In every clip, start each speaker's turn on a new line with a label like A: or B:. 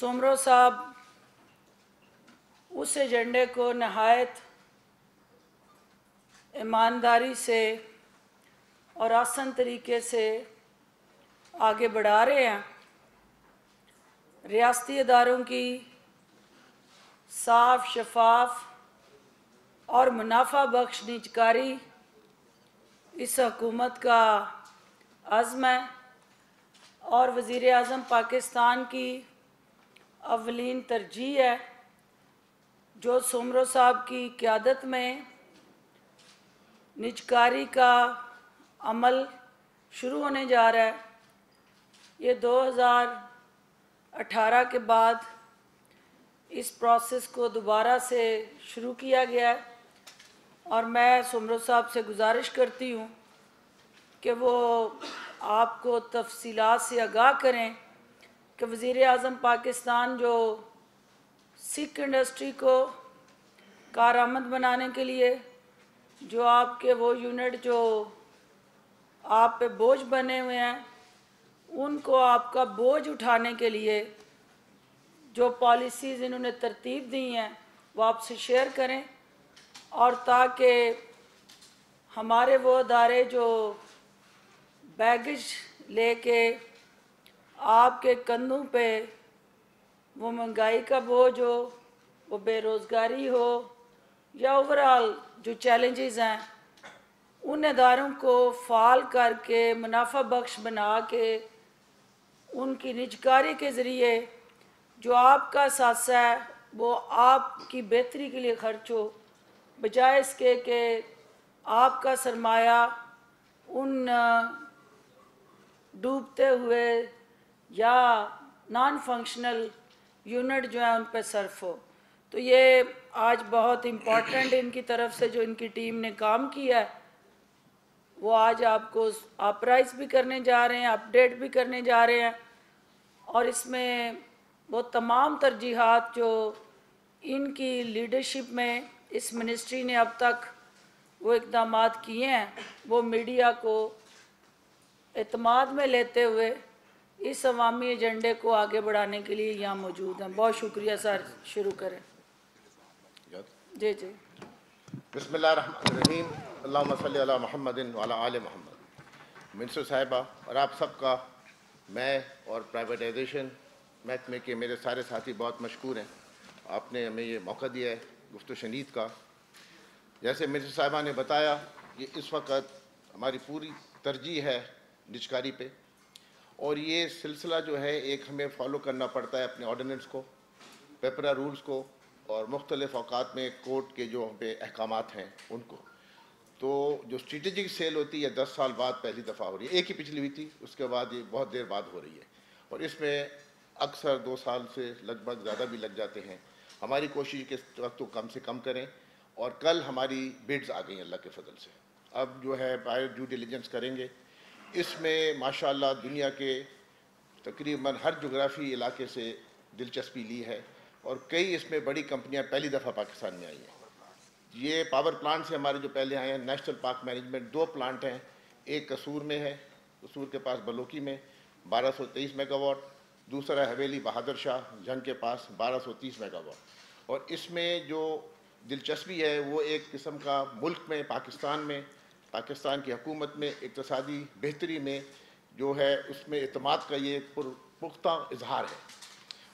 A: سمرو صاحب، اس ایجنڈے کو نہایت ایمانداری سے اور آسن طریقے سے آگے بڑھا رہے ہیں۔ ریاستی اداروں کی صاف شفاف اور منافع بخش نیچکاری اس حکومت کا عزم ہے اور وزیر اعظم پاکستان کی اولین ترجیح ہے جو سمرو صاحب کی قیادت میں نجکاری کا عمل شروع ہونے جا رہا ہے۔ یہ دو ہزار اٹھارہ کے بعد اس پروسیس کو دوبارہ سے شروع کیا گیا ہے اور میں سمرو صاحب سے گزارش کرتی ہوں کہ وہ آپ کو تفصیلات سے آگاہ کریں۔ کہ وزیر اعظم پاکستان جو سکھ انڈسٹری کو کارآمد بنانے کے لیے جو آپ کے وہ یونٹ جو آپ پہ بوجھ بنے ہوئے ہیں، ان کو آپ کا بوجھ اٹھانے کے لیے جو پالیسیز انہوں نے ترتیب دی ہیں، وہ آپ سے شیئر کریں اور تاکہ ہمارے وہ ادارے جو بیگج لے کے آپ کے کندھوں پہ وہ مہنگائی کا بوجھ ہو، وہ بے روزگاری ہو یا اوورال جو چیلنجز ہیں، ان اداروں کو فعال کر کے، منافع بخش بنا کے، ان کی نجکاری کے ذریعے جو آپ کا ساتھ ہے، وہ آپ کی بہتری کے لیے خرچ ہو۔ بجائے اس کے کہ آپ کا سرمایہ ان ڈوبتے ہوئے یا نان فنکشنل یونٹ جو ہے ان پہ صرف ہو۔ تو یہ آج بہت امپورٹنٹ ان کی طرف سے جو ان کی ٹیم نے کام کیا ہے، وہ آج آپ کو آپرائز بھی کرنے جا رہے ہیں اپڈیٹ بھی کرنے جا رہے ہیں۔ اور اس میں وہ تمام ترجیحات جو ان کی لیڈرشپ میں اس منسٹری نے اب تک وہ اقدامات کیے ہیں، وہ میڈیا کو اعتماد میں لیتے ہوئے اس عوامی ایجنڈے کو آگے بڑھانے کے لیے یہاں موجود ہیں۔ بہت شکریہ سر، شروع کریں۔ جی جی۔
B: بسم اللہ الرحمن الرحیم۔ اللہم صلی علی محمد وعلی آل محمد۔ منصر صاحبہ، اور آپ سب کا میں اور پرائیویٹائزیشن محکمے کے میرے سارے ساتھی بہت مشکور ہیں۔ آپ نے ہمیں یہ موقع دیا ہے گفت و شنید کا۔ جیسے منصر صاحبہ نے بتایا کہ اس وقت ہماری پوری ترجیح ہے نجکاری پہ۔ اور یہ سلسلہ جو ہے، ایک ہمیں فالو کرنا پڑتا ہے اپنے آرڈیننس کو پیپرا رولز کو، اور مختلف اوقات میں کورٹ کے جو ہم پہ احکامات ہیں ان کو۔ تو جو اسٹریٹجک سیل ہوتی ہے دس سال بعد پہلی دفعہ ہو رہی ہے، ایک ہی پچھلی ہوئی تھی، اس کے بعد یہ بہت دیر بعد ہو رہی ہے۔ اور اس میں اکثر دو سال سے لگ بھگ زیادہ بھی لگ جاتے ہیں۔ ہماری کوشش کے وقت کو کم سے کم کریں، اور کل ہماری بڈز آ گئی اللہ کے فضل سے۔ اب جو ہے باہر ڈیو ڈیلیجنس کریں گے۔ اس میں ماشاءاللہ دنیا کے تقریباً ہر جغرافی علاقے سے دلچسپی لی ہے اور کئی اس میں بڑی کمپنیاں پہلی دفعہ پاکستان میں آئی ہیں۔ یہ پاور پلانٹ سے ہمارے جو پہلے آئے ہیں، نیشنل پارک مینجمنٹ دو پلانٹ ہیں۔ ایک قصور میں ہے، قصور کے پاس بلوکی میں، بارہ سو تیئیس میگا واٹ دوسرا حویلی بہادر شاہ، جنگ کے پاس بارہ سو تیس میگا واٹ اور اس میں جو دلچسپی ہے، وہ ایک قسم کا ملک میں، پاکستان میں پاکستان کی حکومت میں اقتصادی بہتری میں جو ہے، اس میں اعتماد کا یہ پختہ اظہار ہے۔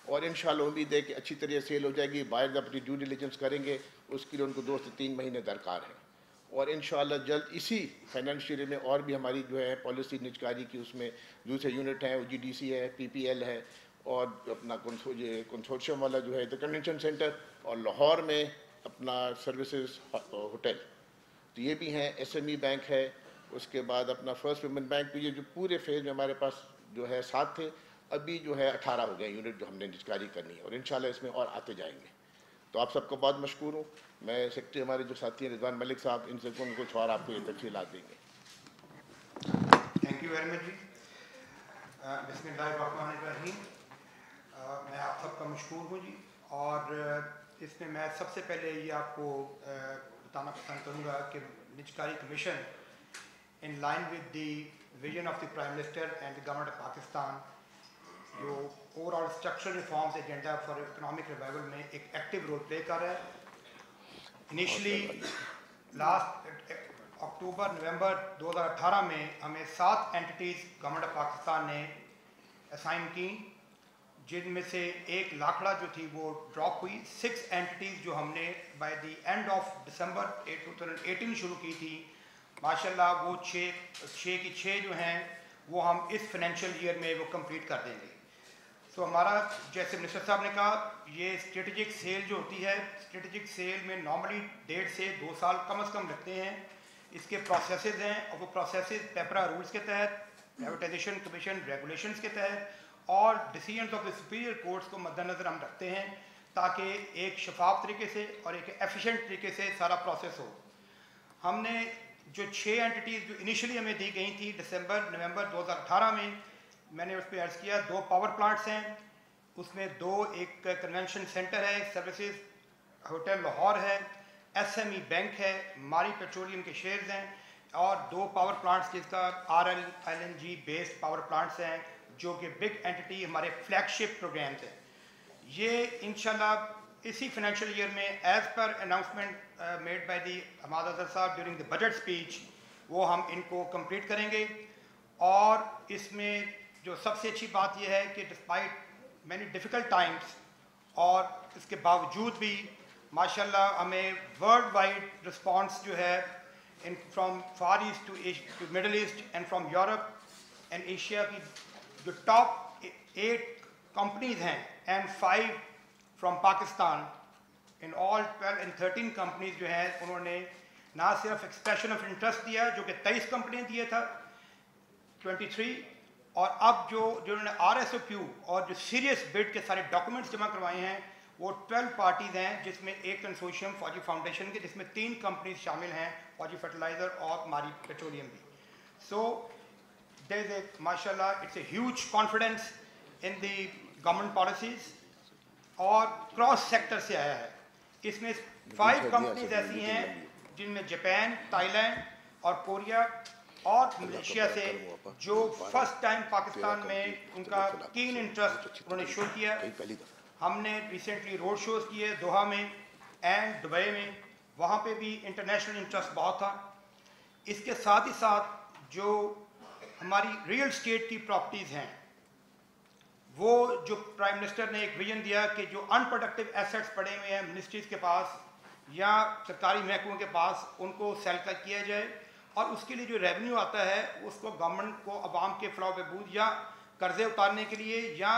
B: اور انشاءاللہ امید ہے کہ اچھی طرح سیل ہو جائے گی۔ باہر اپنی ڈیو ڈیلیجنس کریں گے، اس کے لیے ان کو دو سے تین مہینے درکار ہیں۔ اور انشاءاللہ جلد اسی فائنینشیل میں اور بھی ہماری جو ہے پالیسی نجکاری کی اس میں دوسرے یونٹ ہیں او جی ڈی سی ہے پی پی ایل ہے اور اپنا کنسورشیم والا جو ہے کنونشن سینٹر اور لاہور میں اپنا سروسز ہوٹل تو یہ بھی ہیں ایس ایم ای بینک ہے، اس کے بعد اپنا فرسٹ ویمن بینک تو یہ جو پورے فیز میں ہمارے پاس جو ہے ساتھ تھے، ابھی جو ہے اٹھارہ ہو گئے یونٹ جو ہم نے نجکاری کرنی ہے اور انشاءاللہ اس میں اور آتے جائیں گے۔ تو آپ سب کو بہت مشکور ہوں۔ میں سیکٹری ہمارے جو ساتھی ہیں رضوان ملک صاحب، ان سے کچھ اور آپ کو یہ تفصیلات دیں گے۔
C: تھینک یو ویری مچ جی بسم اللہ الرحمن الرحیم۔ میں آپ سب کا مشکور ہوں جی۔ اور اس میں میں سب سے پہلے یہ آپ کو بتانا پسند کروں گا کہ نجکاری commission in line with the vision of the prime minister and the government of Pakistan جو overall structural reforms agenda for economic revival میں ایک ایکٹیو رول پلے کر رہا ہے انیشلی لاسٹ اکتوبر نومبر دو ہزار اٹھارہ میں ہمیں سات اینٹیز گورنمنٹ آف پاکستان نے اسائن کی جن میں سے ایک لاکھڑا جو تھی وہ ڈراپ ہوئی. سکس اینٹیز جو ہم نے by the end of December two thousand eighteen شروع کی تھی. ماشاء اللہ وہ چھ چھ کی چھ جو ہیں وہ ہم اس فنینشیل ایئر میں وہ کمپلیٹ کر دیں گے. تو ہمارا جیسے منسٹر صاحب نے کہا، یہ اسٹریٹجک سیل جو ہوتی ہے اسٹریٹجک سیل میں نارملی ڈیڑھ سے دو سال کم از کم لگتے ہیں. اس کے پروسیسز ہیں اور وہ پروسیسز پیپرا رولز کے تحت پرائیویٹائزیشن کمیشن ریگولیشنز کے تحت اور decisions of the superior courts کو مد نظر ہم رکھتے ہیں تاکہ ایک شفاف طریقے سے اور ایک ایفیشینٹ طریقے سے سارا پروسیس ہو۔ ہم نے جو چھ اینٹیز جو انیشلی ہمیں دی گئی تھی دسمبر نومبر دو ہزار اٹھارہ میں میں نے اس پہ عرض کیا دو پاور پلانٹس ہیں۔ اس میں دو ایک کنونشن سینٹر ہے سروسز ہوٹل لاہور ہے ایس ایم ای بینک ہے، ماری پیٹرولیم کے شیئرز ہیں اور دو پاور پلانٹس جس کا R L L N G based power plants ہیں۔ جو کہ بگ اینٹی ہمارے فلیگ شپ پروگرامس ہیں یہ انشاءاللہ اسی فنینشیل ایئر میں as per announcement made by the Hammad Azhar sahib during the budget speech وہ ہم ان کو کمپلیٹ کریں گے۔ اور اس میں جو سب سے اچھی بات یہ ہے کہ ڈسپائٹ مینی ڈیفیکلٹ ٹائمس اور اس کے باوجود بھی ماشاء اللہ ہمیں ورلڈ وائڈ رسپانس جو ہے in from far east to to middle east and from Europe and Asia کی جو ٹاپ ایٹ کمپنیز ہیں and five from Pakistan in all twelve and thirteen companies جو ہیں انہوں نے نہ صرف ایکسپریشن آف انٹرسٹ دیا جو کہ تیئیس کمپنیاں دیے تھا ٹوینٹی تھری اور اب جو جنہوں نے آر ایس او کیو اور جو سیریس بڈ کے سارے ڈاکومنٹس جمع کروائے ہیں وہ ٹویلو پارٹیز ہیں جس میں ایک کنسوشیم فوجی فاؤنڈیشن کے جس میں تین کمپنیز شامل ہیں فوجی فرٹیلائزر اور ماری پیٹرولیم بھی سو دیر از اے ماشاء اللہ it's a huge confidence in the government policies اور کراس سیکٹر سے آیا ہے۔ اس میں فائیو کمپنیز ایسی ہیں جن میں جاپان تائی لینڈ اور کوریا اور ملیشیا سے
D: جو فرسٹ
C: ٹائم پاکستان میں ان کا کین انٹرسٹ انہوں نے شو کیا۔ ہم نے ریسنٹلی روڈ شوز کیے دوحہ میں اینڈ دبئی میں۔ وہاں پہ بھی انٹرنیشنل انٹرسٹ بہت تھا۔ اس کے ساتھ ہی ساتھ جو ہماری ریئل اسٹیٹ کی پراپرٹیز ہیں۔ وہ جو پرائم منسٹر نے ایک ویژن دیا کہ جو ان پروڈکٹیو ایسٹس پڑے ہوئے ہیں منسٹریز کے پاس یا سرکاری محکموں کے پاس، ان کو سیل کر کیا جائے اور اس کے لیے جو ریونیو آتا ہے، اس کو گورنمنٹ کو عوام کے فلاح بہبود یا قرضے اتارنے کے لیے یا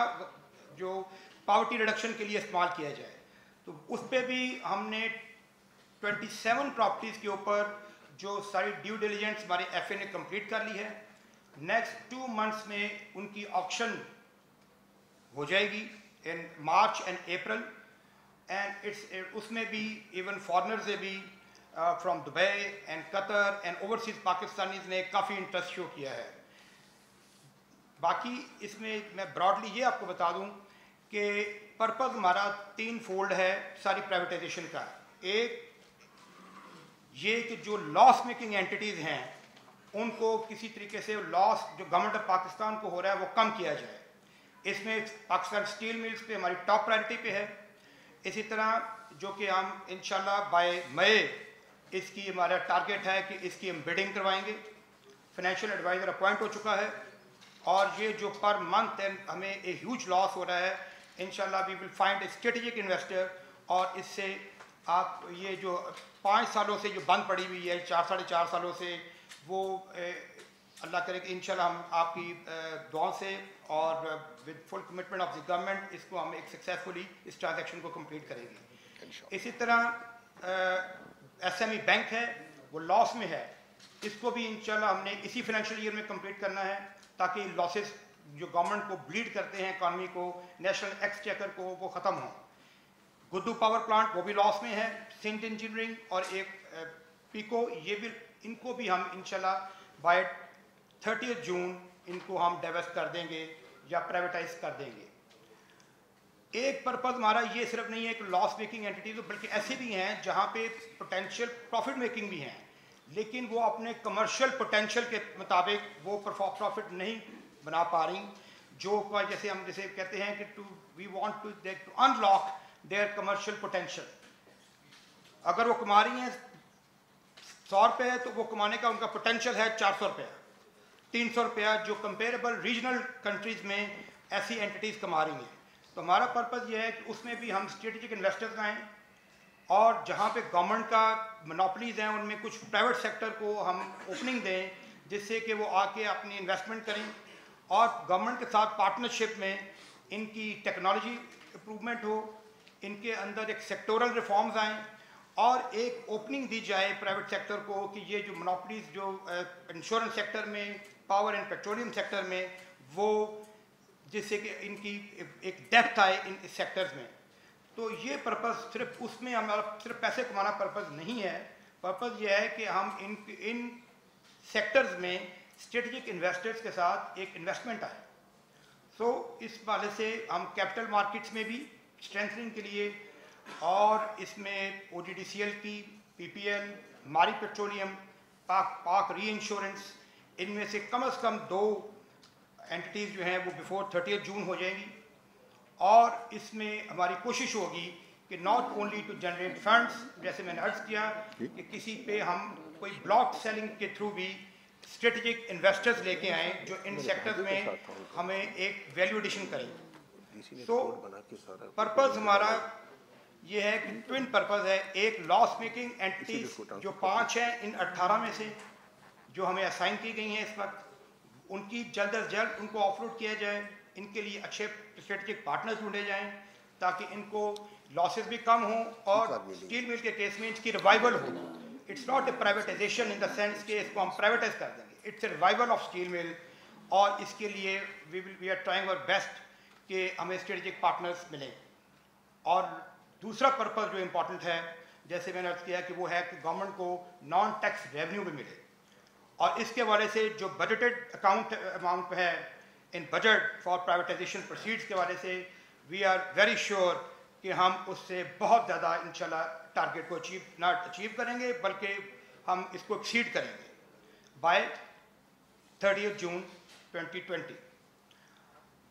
C: جو پاورٹی ریڈکشن کے لیے استعمال کیا جائے۔ تو اس پہ بھی ہم نے ٹوینٹی سیون پراپرٹیز کے اوپر جو ساری ڈیو ڈیلیجنٹس ہمارے ایف اے نے کمپلیٹ کر لی ہے۔ نیکسٹ ٹو منتھس میں ان کی آپشن ہو جائے گی in March and April and it's اس میں بھی ایون فارنر سے بھی from Dubai and Qatar and overseas Pakistanis نے کافی انٹرسٹ شو کیا ہے. باقی اس میں میں براڈلی یہ آپ کو بتا دوں کہ پرپز ہمارا تین فولڈ ہے ساری پرائیویٹائزیشن کا. ایک یہ کہ جو لاس میکنگ اینٹیز ہیں ان کو کسی طریقے سے لاس جو گورنمنٹ آف پاکستان کو ہو رہا ہے وہ کم کیا جائے۔ اس میں پاکستان اسٹیل ملز پہ ہماری ٹاپ پرائرٹی پہ ہے۔ اسی طرح جو کہ ہم انشاءاللہ بائی مئی اس کی ہمارا ٹارگیٹ ہے کہ اس کی ہم بیڈنگ کروائیں گے۔ فائنینشیل ایڈوائزر اپوائنٹ ہو چکا ہے اور یہ جو پر منتھ ہمیں اے ہیوج لاس ہو رہا ہے۔ انشاءاللہ we will find a strategic investor اور اس سے آپ یہ جو پانچ سالوں سے جو بند پڑی ہوئی ہے، چار ساڑھے چار سالوں سے وہ اللہ کرے کہ انشاءاللہ ہم آپ کی دعاؤں سے اور with full commitment of the government اس کو ہم ایک سکسیزفلی اس ٹرانزیکشن کو کمپلیٹ کریں گے۔ اسی طرح ایس ایم ای بینک ہے وہ لاس میں ہے۔ اس کو بھی انشاءاللہ ہم نے اسی فائنینشیل ایئر میں کمپلیٹ کرنا ہے تاکہ لاسز جو گورنمنٹ کو بلیڈ کرتے ہیں اکانومی کو نیشنل ایکس چیکر کو وہ ختم ہوں۔ گدو پاور پلانٹ وہ بھی لاس میں ہے سنٹ انجینئرنگ اور ایک پیکو یہ بھی ان کو بھی ہم انشاءاللہ بائی تھرٹی جون ان کو ہم ڈیویسٹ کر دیں گے یا پرائیویٹائز کر دیں گے۔ ایک پرپز ہمارا یہ صرف نہیں ہے کہ لاس میکنگ اینٹیز بلکہ ایسے بھی ہیں جہاں پہ پوٹینشیل پروفٹ میکنگ بھی ہیں، لیکن وہ اپنے کمرشل پوٹینشیل کے مطابق وہ پروفٹ نہیں بنا پا رہی۔ جو جیسے ہم جیسے کہتے ہیں کہ we want to unlock their commercial potential اگر وہ کما رہی ہیں سو روپے ہے تو وہ کمانے کا ان کا پوٹینشیل ہے چار سو روپیہ تین سو روپیہ جو کمپیریبل ریجنل کنٹریز میں ایسی اینٹیز کما رہی ہیں۔ تو ہمارا پرپز یہ ہے کہ اس میں بھی ہم اسٹریٹجک انویسٹرز آئیں اور جہاں پہ گورنمنٹ کا مناپلیز ہیں، ان میں کچھ پرائیویٹ سیکٹر کو ہم اوپننگ دیں، جس سے کہ وہ آ کے اپنی انویسٹمنٹ کریں۔ اور گورنمنٹ کے ساتھ پارٹنرشپ میں ان کی ٹیکنالوجی امپروومنٹ ہو، ان کے اندر ایک سیکٹورل ریفارمز آئیں۔ اور ایک اوپننگ دی جائے پرائیویٹ سیکٹر کو کہ یہ جو منوپلیز جو انشورنس سیکٹر میں پاور اینڈ پیٹرولیم سیکٹر میں وہ جس سے کہ ان کی ایک ڈیپتھ آئے ان سیکٹرز میں۔ تو یہ پرپز صرف اس میں ہمارا صرف پیسے کمانا پرپز نہیں ہے۔ پرپز یہ ہے کہ ہم ان ان سیکٹرز میں اسٹریٹجک انویسٹرز کے ساتھ ایک انویسٹمنٹ آئے۔ سو so, اس والے سے ہم کیپٹل مارکیٹس میں بھی اسٹرینتھنگ کے لیے اور اس میں O T D C L P P P L Mari petroleum Pak Pak ری انشورنس ان میں سے کم از کم دو اینٹیز جو ہیں وہ بفور تھرٹی جون ہو جائیں گی۔ اور اس میں ہماری کوشش ہوگی کہ not only to generate funds جیسے میں نے عرض کیا کہ کسی پہ ہم کوئی بلاک سیلنگ کے تھرو بھی اسٹریٹجک انویسٹرز لے کے آئیں جو ان سیکٹرز میں ہمیں ایک ویلیو ایڈیشن کریں۔
B: تو
C: پرپز ہمارا یہ ہے کہ ٹوین پرپز ہے ایک لاس میکنگ اینٹیز جو پانچ ہیں ان اٹھارہ میں سے جو ہمیں اسائن کی گئی ہیں اس وقت ان کی جلد از جلد ان کو آف لوڈ کیا جائے ان کے لیے اچھے اسٹریٹجک پارٹنرز ڈھونڈے جائیں تاکہ ان کو لاسز بھی کم ہوں اور اسٹیل مل کے کیس میں ان کی revival who. It's not a privatisation in the sense کہ اس کو ہم پرائیویٹائز کر دیں گے۔ It's a revival of steel mill اور اس کے لیے we will we are trying our best کہ ہمیں اسٹریٹجک پارٹنرز ملیں۔ اور دوسرا پرپس جو امپورٹنٹ ہے جیسے میں نے ارز کیا کہ وہ ہے کہ گورنمنٹ کو نان ٹیکس ریونیو بھی ملے۔ اور اس کے والے سے جو بجٹڈ اکاؤنٹ اماؤنٹ ہے in budget for privatization proceeds کے والے سے وی آر ویری شیور کہ ہم اس سے بہت زیادہ انشاءاللہ ٹارگیٹ کو اچیو نہ اچیو کریں گے بلکہ ہم اس کو ایکسیڈ کریں گے۔ By thirty June twenty twenty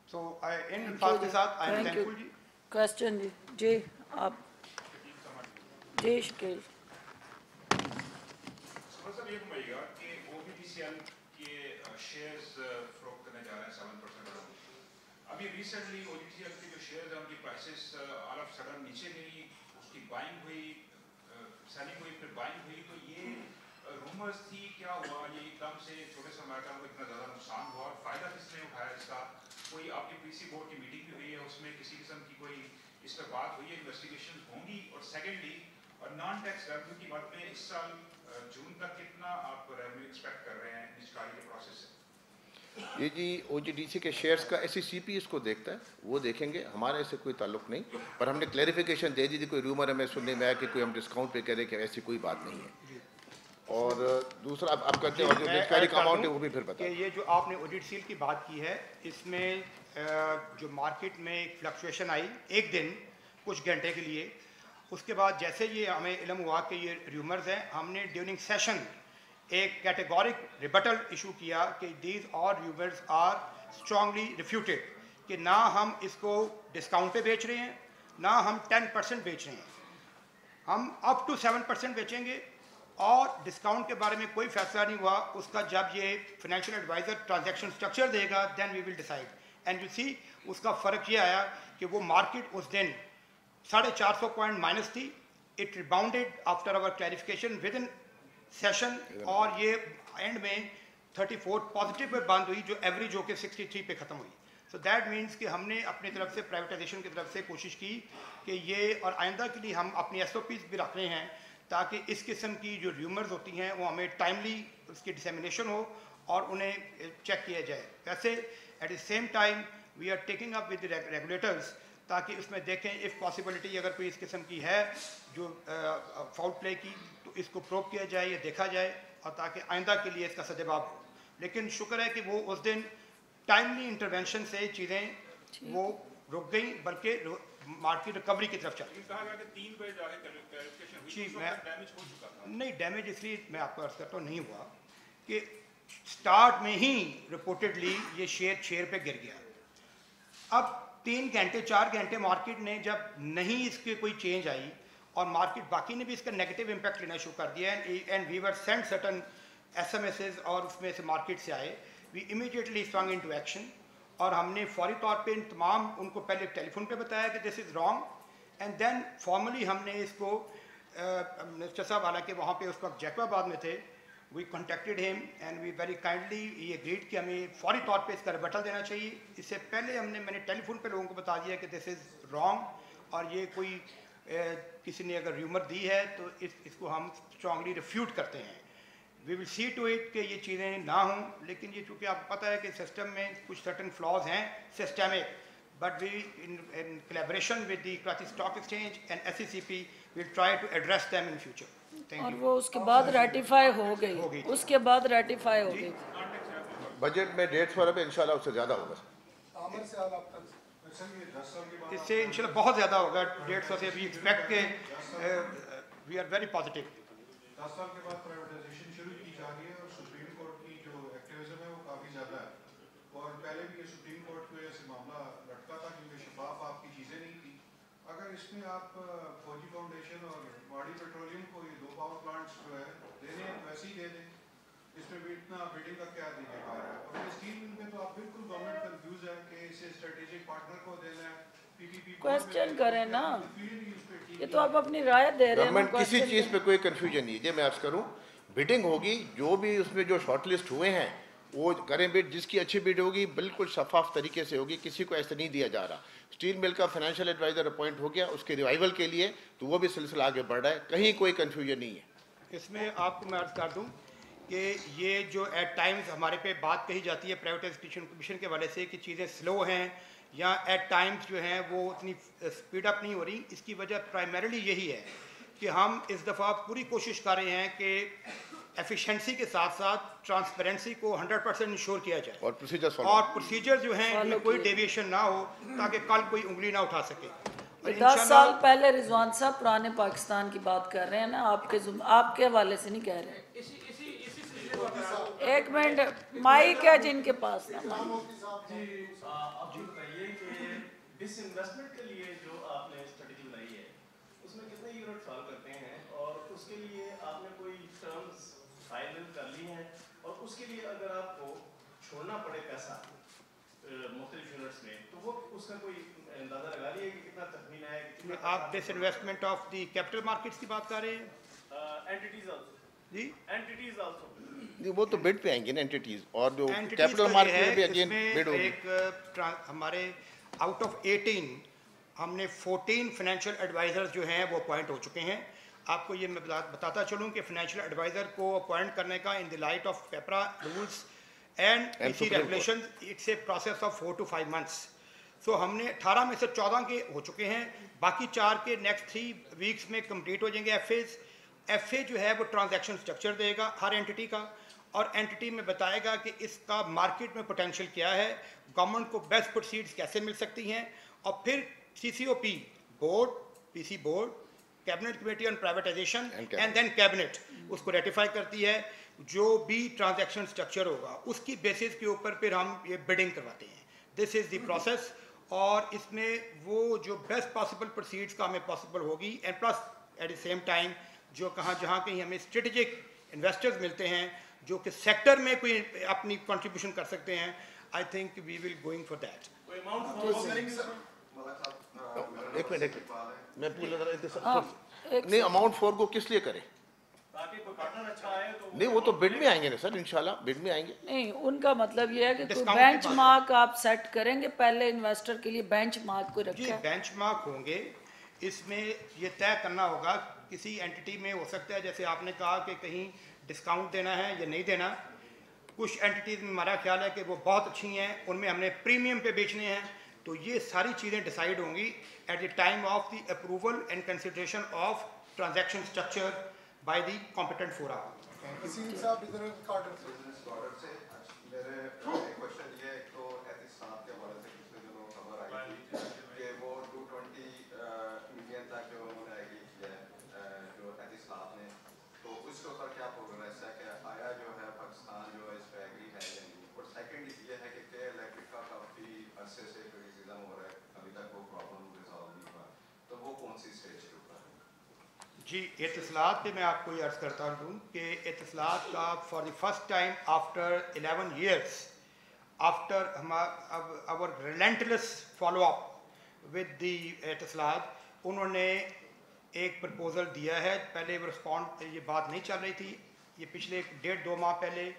C: so ان کے ساتھ آئی ٹینکل جی
A: کوشچن جی آپ دیش کے
E: نقصان کوئی آپ کی پی سی بورڈ کی میٹنگ بھی ہوئی ہے، اس میں کسی قسم کی کوئی اس پر بات ہوئی ہے انویسٹیگیشن ہوں گی اور سیکنڈلی اور نان ٹیکس ریونیو کی بات میں اس سال جون تک کتنا آپ ریونیو ایکسپیکٹ کر رہے ہیں نجکاری کے پروسیس سے؟
B: یہ جی او جی ڈی سی کے شیئرز کا ایس سی پی اس کو دیکھتا ہے وہ دیکھیں گے ہمارے اس سے کوئی تعلق نہیں پر ہم نے کلیریفیکیشن دے دی تھی کوئی رومر ہمیں سننے میں آیا کہ کوئی ہم ڈسکاؤنٹ پہ رہے کہ ایسی کوئی بات نہیں ہے۔
C: جی۔
B: اور دوسرا آپ کرتے جی، ہیں اور جو جی اماؤنٹ ہے وہ بھی پھر بتائیں
C: یہ جو آپ نے او آڈیٹ سیل کی بات کی ہے اس میں جو مارکیٹ میں ایک فلکچویشن آئی، ایک دن، کچھ گھنٹے کے لیے، اس کے بعد جیسے یہ ہمیں علم ہوا کہ یہ ریومرز ہیں، ہم نے ڈیورنگ سیشن ایک کیٹیگورک ریبٹل ایشو کیا کہ these are rumours are strongly refuted کہ نہ ہم اس کو ڈسکاؤنٹ پہ بیچ رہے ہیں، نہ ہم ٹین پرسینٹ بیچ رہے ہیں۔ ہم اپ ٹو سیون پرسینٹ بیچیں گے اور ڈسکاؤنٹ کے بارے میں کوئی فیصلہ نہیں ہوا، اس کا جب یہ فائنینشیل ایڈوائزر ٹرانزیکشن اسٹرکچر دے گا then we will decide and you see اس کا فرق یہ آیا کہ وہ مارکیٹ اس دن ساڑھے چار سو پوائنٹ مائنس تھی it rebounded after our clarification within session اور یہ اینڈ میں تھرٹی فور پازیٹیو پہ بند ہوئی جو ایوریج ہو کے سکسٹی تھری پہ ختم ہوئی. سو دیٹ مینس کہ ہم نے اپنی طرف سے پرائیویٹائزیشن کی طرف سے کوشش کی کہ یہ اور آئندہ کے لیے ہم اپنی ایس او پیز بھی رکھ رہے ہیں تاکہ اس قسم کی جو ریومرز ہوتی ہیں وہ ہمیں ٹائملی اس کی ڈسیمینیشن ہو اور انہیں چیک کیا جائے. ویسے at the same time we are taking up with regulators تاکہ اس میں دیکھیں اف پاسبلٹی اگر کوئی اس قسم کی ہے جو فاؤل پلے کی تو اس کو پروپ کیا جائے یا دیکھا جائے اور تاکہ آئندہ کے لیے اس کا سجباب ہو۔ لیکن شکر ہے کہ وہ اس دن ٹائملی انٹروینشن سے چیزیں
A: وہ
C: رک گئیں بلکہ مارکیٹ ریکوری کی طرف چلی
E: جی،
C: نہیں ڈیمیج اس لیے میں آپ کو عرض کرتا ہوں نہیں ہوا کہ سٹارٹ میں ہی رپورٹڈلی یہ شیئر شیئر پہ گر گیا۔ اب تین گھنٹے، چار گھنٹے مارکیٹ نے جب نہیں اس کے کوئی چینج آئی اور مارکیٹ باقی نے بھی اس کا نیگٹیو امپیکٹ لینا شروع کر دیا and we were send certain SMSes اور اس میں سے مارکیٹ سے آئے۔ We immediately strong into action اور ہم نے فوری طور پہ ان تمام ان کو پہلے ٹیلی فون پہ بتایا کہ this is wrong and then formally ہم نے اس کو مسٹر صاحب حالانکہ وہاں پہ اس وقت جیکو آباد میں تھے۔ We contacted him and we very kindly یہ گریڈ کہ ہمیں فوری طور پہ اس کا ریبٹل دینا چاہیے اس سے پہلے ہم نے میں نے ٹیلی فون پہ لوگوں کو بتا دیا کہ دس از رانگ اور یہ کوئی کسی نے اگر ریومر دی ہے تو اس اس کو ہم اسٹرانگلی ریفیوٹ کرتے ہیں وی ول سی ٹو اٹ کہ یہ چیزیں نہ ہوں لیکن یہ چونکہ آپ کو پتہ ہے کہ سسٹم میں کچھ سرٹن فلاز ہیں systemic but we in collaboration with the Karachi stock exchange and S E C P will try to address them in future اور وہ
A: اس کے بعد ریٹیفائی ہو گئی۔ اس کے بعد ریٹیفائی ہو گئی۔
B: بجٹ میں ڈیٹس سو ارب انشاءاللہ اس سے زیادہ ہوگا۔
F: اس سے انشاءاللہ بہت
C: زیادہ ہوگا۔ ڈیڑھ سو سے بھی ایکسپیکٹ کے وی آر ویری پازیٹیو دس
F: سال کے بعد شروع کی جا رہی ہے اور سپریم کورٹ کی جو ایکٹیویزم ہے وہ کافی زیادہ ہے۔ اور پہلے بھی یہ اس میں آپ فوجی فاؤنڈیشن اور باڈی پیٹرولیم کو یہ دو پاور پلانٹس جو ہے دے دیں ویسے ہی دے دیں۔ اس میں بھی اتنا بلڈنگ کا کیا دینے گا اور ہے۔ اور میں تو آپ بالکل گورنمنٹ کنفیوز ہے کہ اسے اسٹریٹجک پارٹنر کو دینا ہے۔ کوسچن کریں نا۔ یہ تو آپ
A: اپنی رائے دے رہے ہیں۔ گورنمنٹ کسی چیز پہ
B: کوئی کنفیوژن نہیں دے میں عرض کروں بیٹنگ ہوگی جو بھی اس میں جو شارٹ لسٹ ہوئے ہیں وہ کریں بیٹ جس کی اچھی بیٹ ہوگی بالکل شفاف طریقے سے ہوگی کسی کو ایسے نہیں دیا جا رہا۔ اسٹیل مل کا فائنینشیل ایڈوائزر اپوائنٹ ہو گیا، اس کے ریوائیول کے لیے تو وہ بھی سلسلہ آگے بڑھ رہا ہے۔ کہیں کوئی کنفیوژن نہیں ہے۔
C: اس میں آپ کو میں عرض کر دوں کہ یہ جو ایٹ ٹائمز ہمارے پہ بات کہی جاتی ہے پرائیوٹائزیشن کمیشن کے والے سے کہ چیزیں سلو ہیں یا ایٹ ٹائمز جو ہیں وہ اتنی سپیڈ اپ نہیں ہو رہی۔ اس کی وجہ پرائمریلی یہی ہے کہ ہم اس دفعہ پوری کوشش کر رہے ہیں کہ ایفیشنسی کے ساتھ ساتھ ٹرانسپیرنسی کو ہنڈر پرسنٹ انشور کیا جائے۔
B: اور پروسیجر اور پروسیجر
C: جو ہیں ان میں کوئی ڈیویشن نہ ہو تاکہ کل کوئی انگلی نہ اٹھا سکے۔ دس سال
A: پہلے رضوان صاحب پرانے پاکستان کی بات کر رہے ہیں نا آپ کے آپ کے حوالے سے نہیں کہہ رہے۔
G: ایک منٹ
A: مائک ہے جن کے پاس ڈس
H: جی، انویسٹمنٹ جی کے لیے جو آپ نے اسٹریٹجی بنائی ہے اس میں کتنے یونٹ سال کرتے ہیں اور اس کے لیے آپ نے فائنل کر لی ہیں اور اس کے لیے اگر آپ کو چھوڑنا پڑے پیسہ مختلف یونٹس میں تو وہ اس کا کوئی اندازہ لگا لیے کہ کتنا تخمینہ ہے آپ this investment
C: of the capital markets کی بات کر رہے ہیں؟
H: اینٹیٹیز
C: جی؟
H: جی، آلسو
B: وہ تو بیڈ پہ آئیں گے انٹیٹیز اور جو کیپٹل مارکیٹ میں بھی اگین بیڈ ہوگی۔
C: ہمارے آؤٹ آف ایٹین ہم نے فورٹین فائنینشیل ایڈوائزرز جو ہیں وہ پوائنٹ ہو چکے ہیں۔ آپ کو یہ میں بتاتا چلوں کہ فائنینشیل ایڈوائزر کو اپوائنٹ کرنے کا in the light of PPRA rules and ایسی regulation it's a process of four to five months so ہم نے اٹھارہ میں سے چودہ کے ہو چکے ہیں باقی چار کے نیکسٹ تھری ویکس میں کمپلیٹ ہو جائیں گے ایف ایز ایف اے جو ہے وہ ٹرانزیکشن اسٹرکچر دے گا ہر اینٹی کا اور اینٹی میں بتائے گا کہ اس کا مارکیٹ میں پوٹینشیل کیا ہے گورنمنٹ کو بیسٹ پروسیڈس کیسے مل سکتی ہیں اور پھر C C O P board P C board cabinet committee on privatisation and then cabinet اس کو ریٹیفائی کرتی ہے جو بھی ٹرانزیکشن اسٹرکچر ہوگا اس کی بیسس کے اوپر پھر ہم یہ بڈنگ کرواتے ہیں دس از دی پروسیس اور اس میں وہ جو بیسٹ پاسبل پروسیڈس کا ہمیں پاسبل ہوگی and plus at the same time جو کہاں جہاں کہیں ہمیں اسٹریٹجک انویسٹرز ملتے ہیں جو کہ سیکٹر میں کوئی اپنی کنٹریبیوشن کر سکتے ہیں I think we will going for that
I: ایک منٹ ایک منٹ
B: میں پوچھ لگ رہا
A: ہے نہیں اماؤنٹ
B: فور کو کس لیے کریں؟
H: اچھا نہیں وہ تو بڈ میں آئیں
B: گے نا سر انشاءاللہ بڈ میں آئیں گے۔
A: نہیں ان کا مطلب یہ ہے کہ بینچ مارک آپ سیٹ کریں گے پہلے انویسٹر کے لیے بینچ مارک کو رکھا ہے
C: بینچ مارک ہوں گے۔ اس میں یہ طے کرنا ہوگا کسی انٹیٹی میں ہو سکتا ہے جیسے آپ نے کہا کہ کہیں ڈسکاؤنٹ دینا ہے یا نہیں دینا۔ کچھ انٹیٹیز میں ہمارا خیال ہے کہ وہ بہت اچھی ہیں ان میں ہم نے پریمیم پہ بیچنے ہیں۔ تو یہ ساری چیزیں ڈیسائیڈ ہوں گی at the time of the approval and consideration of transaction structure by the competent فوراً جی اتصالات پہ میں آپ کو یہ عرض کرتا ہوں کہ اتصالات کا for the first time after eleven years after our relentless follow up with the Etisalat انہوں نے ایک پرپوزل دیا ہے۔ پہلے رسپونڈ یہ بات نہیں چل رہی تھی، یہ پچھلے ڈیڑھ دو ماہ پہلے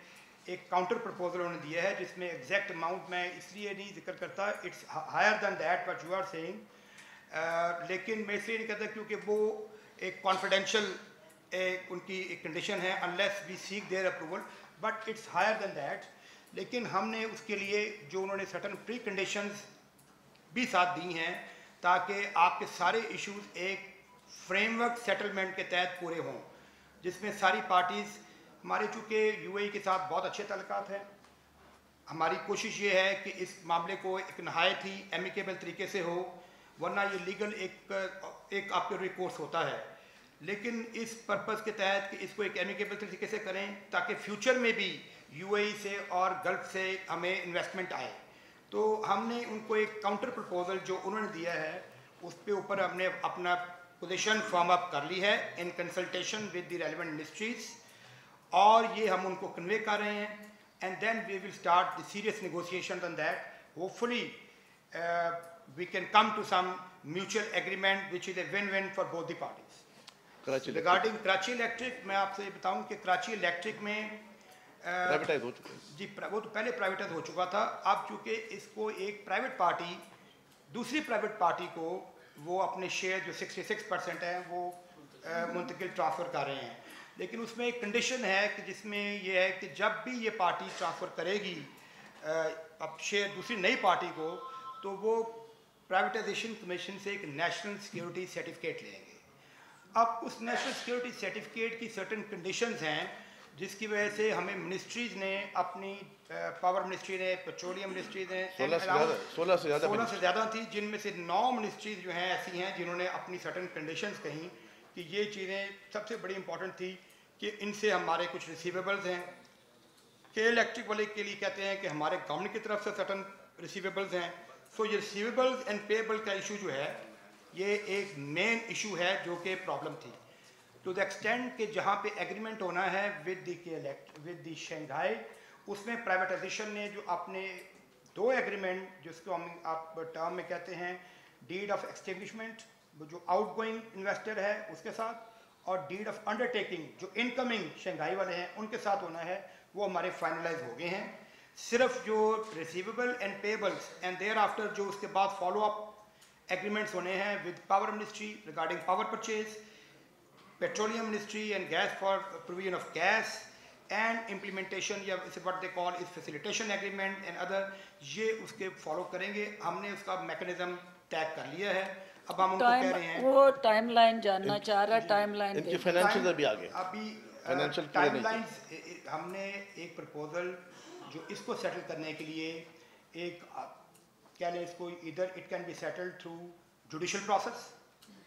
C: ایک کاؤنٹر پرپوزل انہوں نے دیا ہے، جس میں ایگزیکٹ اماؤنٹ میں اس لیے نہیں ذکر کرتا it's higher than that what you are saying لیکن میں اس لیے نہیں کہتا کیونکہ وہ ایک کانفیڈینشیل ان کی ایک کنڈیشن ہے unless we seek their approval but it's higher than that لیکن ہم نے اس کے لیے جو انہوں نے سٹن پری کنڈیشنز بھی ساتھ دی ہیں، تاکہ آپ کے سارے ایشوز ایک فریم ورک سیٹلمنٹ کے تحت پورے ہوں، جس میں ساری پارٹیز ہمارے چونکہ یو اے کے ساتھ بہت اچھے تعلقات ہیں، ہماری کوشش یہ ہے کہ اس معاملے کو ایک نہایت ہی امیکیبل طریقے سے ہو، ورنہ یہ لیگل ایک ایک آپ کے کورس ہوتا ہے۔ لیکن اس پرپس کے تحت کہ اس کو ایک ایمیکیبل طریقے سے کریں تاکہ فیوچر میں بھی یو اے ای سے اور گلف سے ہمیں انویسٹمنٹ آئے۔ تو ہم نے ان کو ایک کاؤنٹر پرپوزل جو انہوں نے دیا ہے، اس پہ اوپر ہم نے اپنا پوزیشن فارم اپ کر لی ہے in consultation with the relevant ministries اور یہ ہم ان کو کنوے کر رہے ہیں۔ And then we will start the serious negotiation on that hopefully we can come to some mutual agreement which is a win-win for both the parties.
B: Karachi regarding
C: Karachi Electric میں آپ سے یہ بتاؤں کہ Karachi electric میں privatize
B: ہو چکا
C: جی وہ تو پہلے پرائیویٹائز ہو چکا تھا اب چونکہ اس کو ایک پرائیویٹ پارٹی دوسری پرائیویٹ پارٹی کو وہ اپنے شیئر جو سکسٹی سکس پرسینٹ ہیں وہ منتقل ٹرانسفر کر رہے ہیں لیکن اس میں ایک کنڈیشن ہے کہ جس میں یہ ہے کہ جب بھی یہ پارٹی ٹرانسفر کرے گی اب شیئر دوسری نئی پارٹی کو تو وہ پرائیویٹائزیشن کمیشن سے ایک نیشنل سیکیورٹی سرٹیفکیٹ لیں گے۔ اب اس نیشنل سیکیورٹی سرٹیفکیٹ کی سرٹن کنڈیشنز ہیں جس کی وجہ سے ہمیں منسٹریز نے اپنی پاور منسٹری نے پیٹرولیم منسٹریز نے سولہ
B: سولہ سے
C: زیادہ تھی جن میں سے نو منسٹریز جو ہیں ایسی ہیں جنہوں نے اپنی سرٹن کنڈیشنز کہیں کہ یہ چیزیں سب سے بڑی امپورٹنٹ تھی کہ ان سے ہمارے کچھ ریسیویبلز ہیں۔ کہ الیکٹرک والے کے لیے کہتے ہیں کہ ہمارے گورنمنٹ کی طرف سے سرٹن ریسیویبلز ہیں۔ سو یہ ریسیویبلز اینڈ پیبل کا ایشو جو ہے، یہ ایک مین ایشو ہے جو کہ پرابلم تھی۔ ٹو دا ایکسٹینڈ کہ جہاں پہ ایگریمنٹ ہونا ہے with the K elect with the Shanghai اس میں پرائیویٹائزیشن نے جو اپنے دو ایگریمنٹ جس کو ہم آپ ٹرم میں کہتے ہیں ڈیڈ آف ایکسٹنگشمنٹ جو آؤٹ گوئنگ انویسٹر ہے اس کے ساتھ، اور ڈیڈ آف انڈر ٹیکنگ جو انکمنگ شنگھائی والے ہیں، ان کے ساتھ ہونا ہے، وہ ہمارے فائنلائز ہو گئے ہیں۔ صرف جو receivable and payables and thereafter جو اس کے بعد فالو اپ ایگریمنٹس ہونے ہیں with power ministry regarding power purchase petroleum ministry and gas for provision of gas and implementation یا اسے what they call us facilitation agreement and other یہ اس کے فالو کریں گے۔ ہم نے اس کا میکنزم طے کر لیا ہے۔ اب ہم ان کو کہہ رہے ہیں۔
A: وہ ٹائم لائن جاننا چاہ رہا ٹائم لائن ان کی فائنینشیل
B: بھی آگے۔
C: ابھی ٹائم لائن ہم نے ایک پرپوزل جو اس کو سیٹل کرنے کے لیے ایک کیا لیں اس کو ادھر it can be settle through judicial process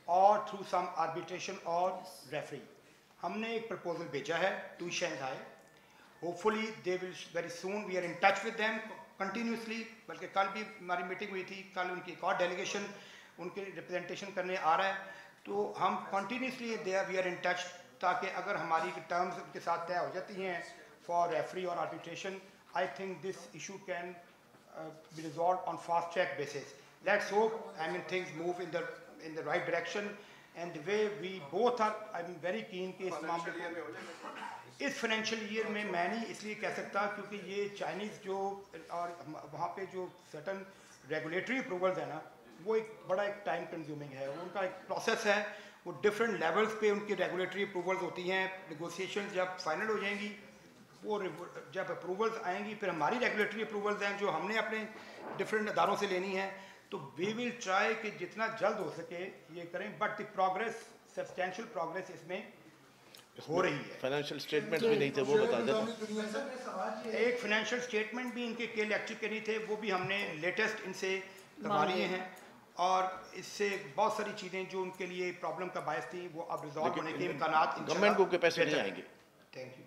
C: اور تھرو سم آربیٹریشن اور ریفری ہم نے ایک پرپوزل بھیجا ہے to Shanghai hopefully they will very soon we are in touch with them continuously بلکہ کل بھی ہماری میٹنگ ہوئی تھی کل ان کی ایک اور ڈیلیگیشن ان کے ریپرزنٹیشن کرنے آ رہا ہے۔ تو ہم continuously they we are in touch تاکہ اگر ہماری ٹرمز ان کے ساتھ طے ہو جاتی ہیں فار ریفری اور arbitration I think this issue can uh, be resolved on fast track basis. Let's hope, I mean, things move in the, in the right direction. And the way we both are, I'm very keen کہ اس
I: معاملے
C: اس financial year میں میں نہیں اس لیے کہہ سکتا کیونکہ یہ چائنیز جو اور وہاں پہ جو سٹن ریگولیٹری اپروولز ہیں نا وہ ایک بڑا ایک ٹائم کنزیومنگ ہے ان کا ایک پروسیس ہے وہ ڈفرینٹ لیولس پہ ان کی ریگولیٹری اپروولز ہوتی ہیں نیگوسیشن جب فائنل ہو جائیں گی وہ جب اپروولز آئیں گی پھر ہماری ریگولیٹری اپروولز ہیں جو ہم نے اپنے ڈفرینٹ اداروں سے لینی ہیں۔ تو وی ول چاہے کہ جتنا جلد ہو سکے یہ کریں but the progress substantial progress اس میں
B: ہو رہی ہے۔ فائنینشیل اسٹیٹمنٹ بھی نہیں تھے وہ بتا
J: دیتا ایک
C: فائنینشیل اسٹیٹمنٹ بھی ان کے کے لیکچر کے نہیں تھے وہ بھی ہم نے لیٹسٹ ان سے کروا لیے ہیں۔ اور اس سے بہت ساری چیزیں جو ان کے لیے پرابلم کا باعث تھی وہ اب ریزالو ہونے کے امکانات گورنمنٹ کو کے پیسے نہیں آئیں
B: گے۔
C: تھینک یو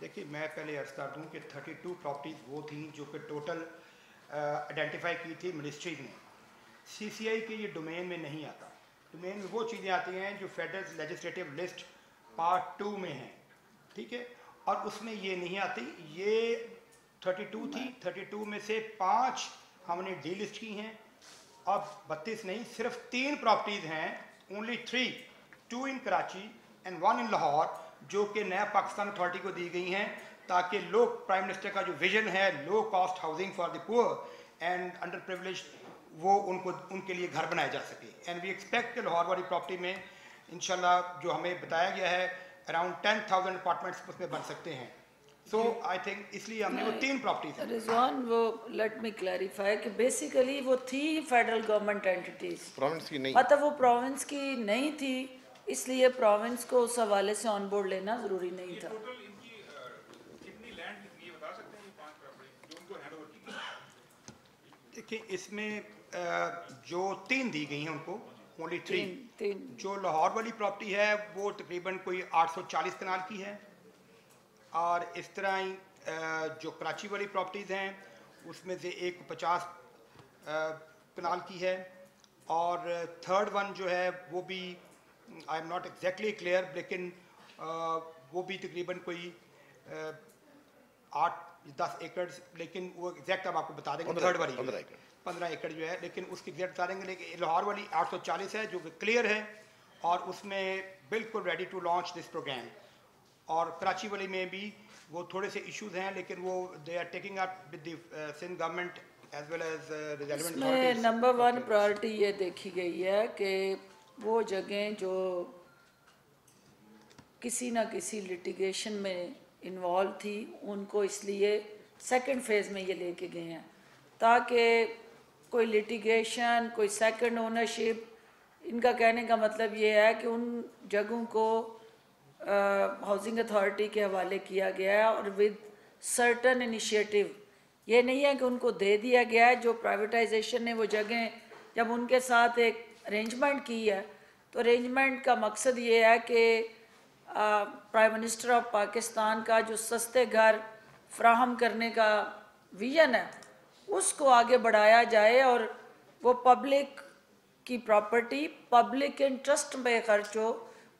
C: دیکھیں میں پہلے عرص کر دوں کہ 32 ٹو وہ تھیں جو کہ ٹوٹل ایڈنٹیفائی کی تھی منسٹریز نے سی سی آئی کے یہ ڈومین میں نہیں آتا ڈومین میں وہ چیزیں آتی ہیں جو federal legislate list part two میں ہیں ٹھیک ہے اور اس میں یہ نہیں آتی یہ 32 تھی 32 میں سے پانچ ہم نے ڈی لسٹ کی ہیں اب بتیس نہیں صرف تین پراپرٹیز ہیں only three two in Karachi and one in Lahore جو کہ نیا پاکستان اتھارٹی کو دی گئی ہیں تاکہ لوگ پرائم منسٹر کا جو ویژن ہے low cost housing for the poor and under privilege وہ ان کو ان کے لیے گھر بنایا جا سکے اینڈ وی ایکسپیکٹ کہ لاہور والی پراپرٹی میں انشاءاللہ جو ہمیں بتایا گیا ہے اراؤنڈ ٹین تھاؤزینڈ اپارٹمنٹس اس میں بن سکتے ہیں سو آئی تھنک اس لیے ہم نے وہ تین پراپرٹیز
A: رضوان وہ لیٹ می کلیریفائی کہ بیسیکلی وہ تھی فیڈرل گورنمنٹ اینٹیز
B: پروونس کی نہیں
A: مطلب وہ پروونس کی نہیں تھی اس لیے پروونس کو اس حوالے سے آن بورڈ لینا ضروری نہیں تھا
C: دیکھیں اس میں جو تین دی گئی ہیں ان کو اونلی تھری جو لاہور والی پراپرٹی ہے وہ تقریباً کوئی آٹھ سو چالیس کنال کی ہے اور اس طرح ہی جو کراچی والی پراپرٹیز ہیں اس میں سے ایک پچاس کنال کی ہے۔ اور تھرڈ ون جو ہے وہ بھی I am not exactly clear لیکن وہ بھی تقریباً کوئی آٹھ دس ایکڑ لیکن وہ ایگزیکٹ ہم آپ کو بتا دیں گے تھرڈ والی۔ پندرہ ایکڑ جو ہے لیکن اس کی ایگزیکٹ بتا دیں گے لیکن لاہور والی آٹھ سو چالیس ہے جو کلیئر ہے۔ اور اس میں بالکل ready to launch this programme اور کراچی والی میں بھی وہ تھوڑے سے ایشوز ہیں لیکن وہ they are taking up with the Sindh government as well as اس میں
A: نمبر ون پرائرٹی یہ دیکھی گئی ہے کہ وہ جگہیں جو کسی نہ کسی لٹیگیشن میں انوالو تھی ان کو اس لیے سیکنڈ فیز میں یہ لے کے گئے ہیں۔ تاکہ کوئی لٹیگیشن کوئی سیکنڈ اونرشپ ان کا کہنے کا مطلب یہ ہے کہ ان جگہوں کو ہاؤسنگ اتھارٹی کے حوالے کیا گیا ہے اور ود سرٹن انیشیٹو یہ نہیں ہے کہ ان کو دے دیا گیا ہے، جو پرائیویٹائزیشن نے وہ جگہیں جب ان کے ساتھ ایک ارینجمنٹ کی ہے، تو ارینجمنٹ کا مقصد یہ ہے کہ پرائم منسٹر آف پاکستان کا جو سستے گھر فراہم کرنے کا ویژن ہے، اس کو آگے بڑھایا جائے اور وہ پبلک کی پراپرٹی پبلک انٹرسٹ میں خرچ ہو۔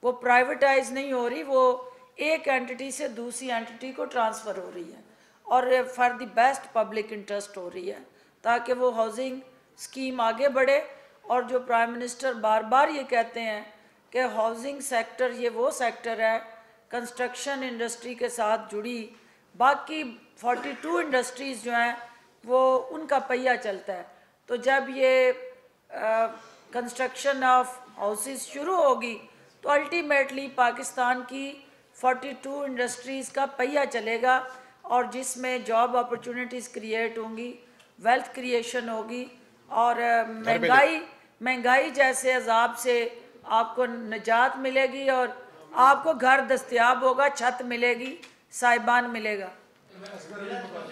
A: وہ پرائیوٹائز نہیں ہو رہی، وہ ایک اینٹی سے دوسری اینٹی کو ٹرانسفر ہو رہی ہے اور for the best public interest ہو رہی ہے تاکہ وہ ہاؤزنگ اسکیم آگے بڑھے اور جو پرائم منسٹر بار بار یہ کہتے ہیں کہ ہاؤزنگ سیکٹر یہ وہ سیکٹر ہے کنسٹرکشن انڈسٹری کے ساتھ جڑی، باقی فورٹی ٹو انڈسٹریز جو ہیں وہ ان کا پہیہ چلتا ہے۔ تو جب یہ کنسٹرکشن آف ہاؤسز شروع ہوگی تو الٹیمیٹلی پاکستان کی فورٹی ٹو انڈسٹریز کا پہیہ چلے گا اور جس میں جاب اپرچونٹیز کریٹ ہوں گی ویلتھ کریشن ہوگی اور مہنگائی مہنگائی جیسے عذاب سے آپ کو نجات ملے گی اور آپ کو گھر دستیاب ہوگا چھت ملے گی سائبان ملے گا۔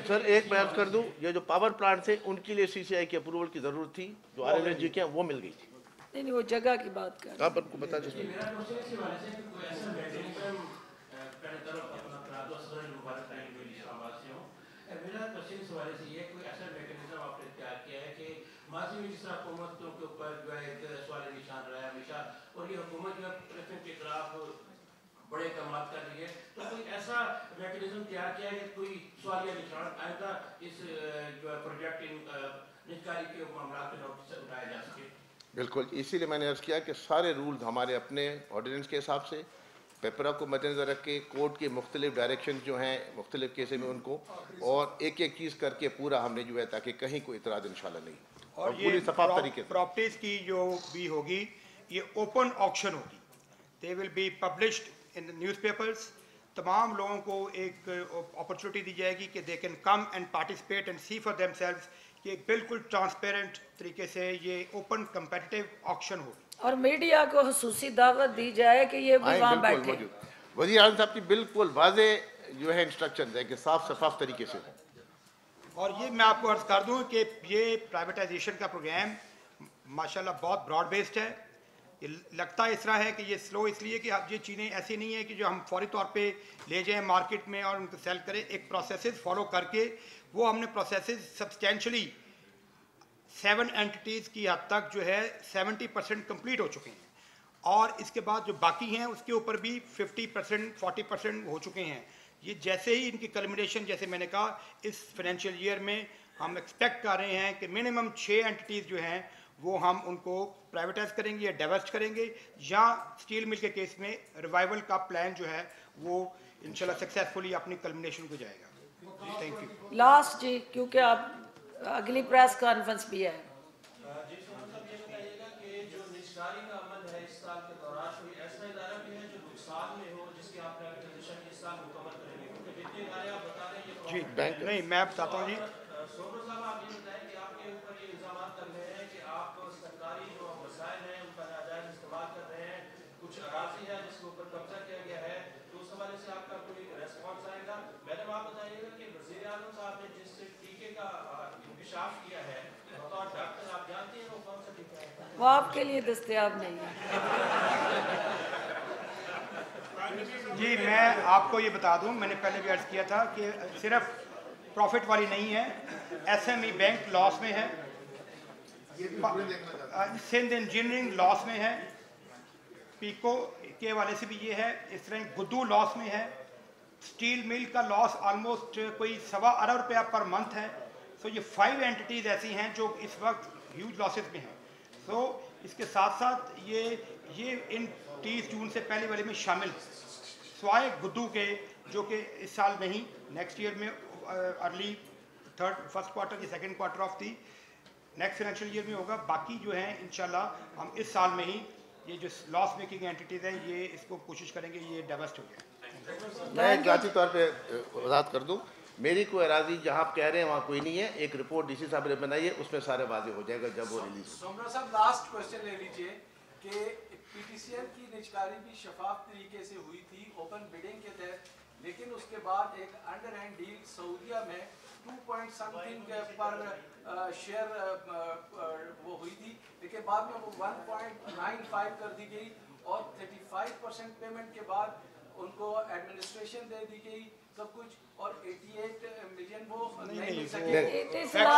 G: سر ایک بیان کر دوں
B: یہ جو پاور پلانٹ تھے ان کے لیے سی سی آئی کی اپروول کی ضرورت تھی جو آر ایل جی۔ کے وہ مل گئی تھی۔
A: نہیں نہیں وہ جگہ کی بات کر رہے ہیں۔ آپ
B: ان کو بتا دیجیے جی،
G: میرا کوشچن اس حوالے سے یہ کوئی ایسا میکنزم آپ نے تیار کیا ہے کہ ماضی میں جس طرح حکومتوں کے اوپر جو ہے ایک سوال نشان رہا ہے ہمیشہ اور یہ حکومت جو ہے کے خلاف بڑے اقدامات کر رہی ہے تو کوئی ایسا میکنزم تیار کیا ہے کہ کوئی سوال یا نشان آئندہ اس جو ہے پروجیکٹ نشکاری کے معاملات پہ اٹھایا جا سکے؟
B: بالکل اسی لیے میں نے عرض کیا کہ سارے رولز ہمارے اپنے آرڈیننس کے حساب سے پیپرا کو مد نظر رکھ کے کورٹ کے مختلف ڈائریکشن جو ہیں مختلف کیسے میں ان کو
J: اور
B: ایک ایک چیز کر کے پورا ہم نے جو ہے تاکہ کہیں کوئی اعتراض انشاءاللہ نہیں
C: اور, یہ پوری کی جو بھی ہوگی یہ اوپن آکشن ہوگی۔ They will be published in newspapers تمام لوگوں کو ایک اپرچونٹی دی جائے گی کہ they can come and participate and see for themselves یہ بالکل ٹرانسپیرنٹ طریقے سے یہ اوپن کمپیٹیو آکشن ہو
A: اور میڈیا کو خصوصی دعوت دی جائے کہ یہ بھی وہاں بیٹھے۔
B: وزیر اعظم صاحب کی بالکل واضح جو ہے انسٹرکشن ہیں کہ صاف شفاف طریقے سے
C: اور یہ میں آپ کو عرض کر دوں کہ یہ پرائیویٹائزیشن کا پروگرام ماشاءاللہ بہت براڈ بیسڈ ہے۔ لگتا اس طرح ہے کہ یہ سلو اس لیے کہ یہ چیزیں ایسی نہیں ہیں کہ جو ہم فوری طور پہ لے جائیں مارکیٹ میں اور ان کو سیل کریں، ایک پروسیسز فالو کر کے وہ ہم نے پروسیسز سبسٹینشلی سیون اینٹیز کی حد تک جو ہے سیونٹی پرسینٹ کمپلیٹ ہو چکے ہیں۔ اور اس کے بعد جو باقی ہیں اس کے اوپر بھی ففٹی پرسینٹ فورٹی پرسینٹ ہو چکے ہیں۔ یہ جیسے ہی ان کی کلمنیشن جیسے میں نے کہا، اس فائنینشیل ایئر میں ہم ایکسپیکٹ کر رہے ہیں کہ منیمم چھ اینٹیز جو ہیں وہ ہم ان کو پرائیوٹیز کریں گے یا ڈائیورس کریں گے یا سٹیل مل کے کیس میں ریوائیول کا پلان جو ہے وہ انشاءاللہ سکسیسفلی اپنی کلمنیشن کو جائے گا۔
J: جی، تھینک
A: لاسٹ جی کیونکہ آپ اگلی پریس کانفرنس بھی ہے۔
G: جی نہیں
C: میں بتاتا ہوں جی
G: انکشاف کیا ہے بطور ڈاکٹر آپ جانتے ہیں وہ کون سا ہے؟ وہ آپ
A: کے لیے دستیاب نہیں ہے۔
E: جی میں
C: آپ کو یہ بتا دوں میں نے پہلے بھی عرض کیا تھا کہ صرف پروفٹ والی نہیں ہے S M E bank loss میں ہے۔ سندھ انجینئرنگ لاس میں ہے۔ پیکو کے والے سے بھی یہ ہے اس طرح گدو لاس میں ہے۔ سٹیل مل کا لاس آلموسٹ کوئی سوا ارب روپیہ پر منتھ ہے۔ سو یہ فائیو اینٹیز ایسی ہیں جو اس وقت ہیوج لاسز میں ہیں. سو اس کے ساتھ ساتھ یہ یہ ان تیس جون سے پہلے والے میں شامل سوائے گدو کے، جو کہ اس سال نہیں نیکسٹ ایئر میں ارلی تھرڈ فرسٹ کوارٹر یا second quarter of the next financial year میں ہوگا. باقی جو ہیں، انشاءاللہ ہم اس سال میں ہی یہ جو لاس میکنگ اینٹیز ہیں، یہ اس کو کوشش کریں گے، یہ ڈائیورسٹ ہو
G: جائے.
B: میں ذاتی طور پہ وضاحت کر دوں۔ میری کوئی اراضی جہاں آپ کہہ رہے ہیں وہاں کوئی نہیں ہے۔ ایک رپورٹ ڈی سی صاحب نے بنائی ہے اس میں سارے واضح ہو جائے گا جب وہ ریلیز
K: سومرا صاحب لاسٹ کوشچن لے لیجیے کہ پی ٹی سی ایل کی نچکاری بھی شفاف طریقے سے ہوئی تھی اوپن بیڈنگ کے تحت لیکن اس کے بعد ایک انڈر ہینڈ ڈیل سعودیہ میں ٹو پوائنٹ سم تھنگ پر شیئر وہ ہوئی تھی۔ لیکن بعد میں وہ ون پوائنٹ نائن فائیو کر دی گئی اور تھرٹی فائیو پرسینٹ پیمنٹ کے بعد ان کو ایڈمنسٹریشن دے دی گئی۔ سب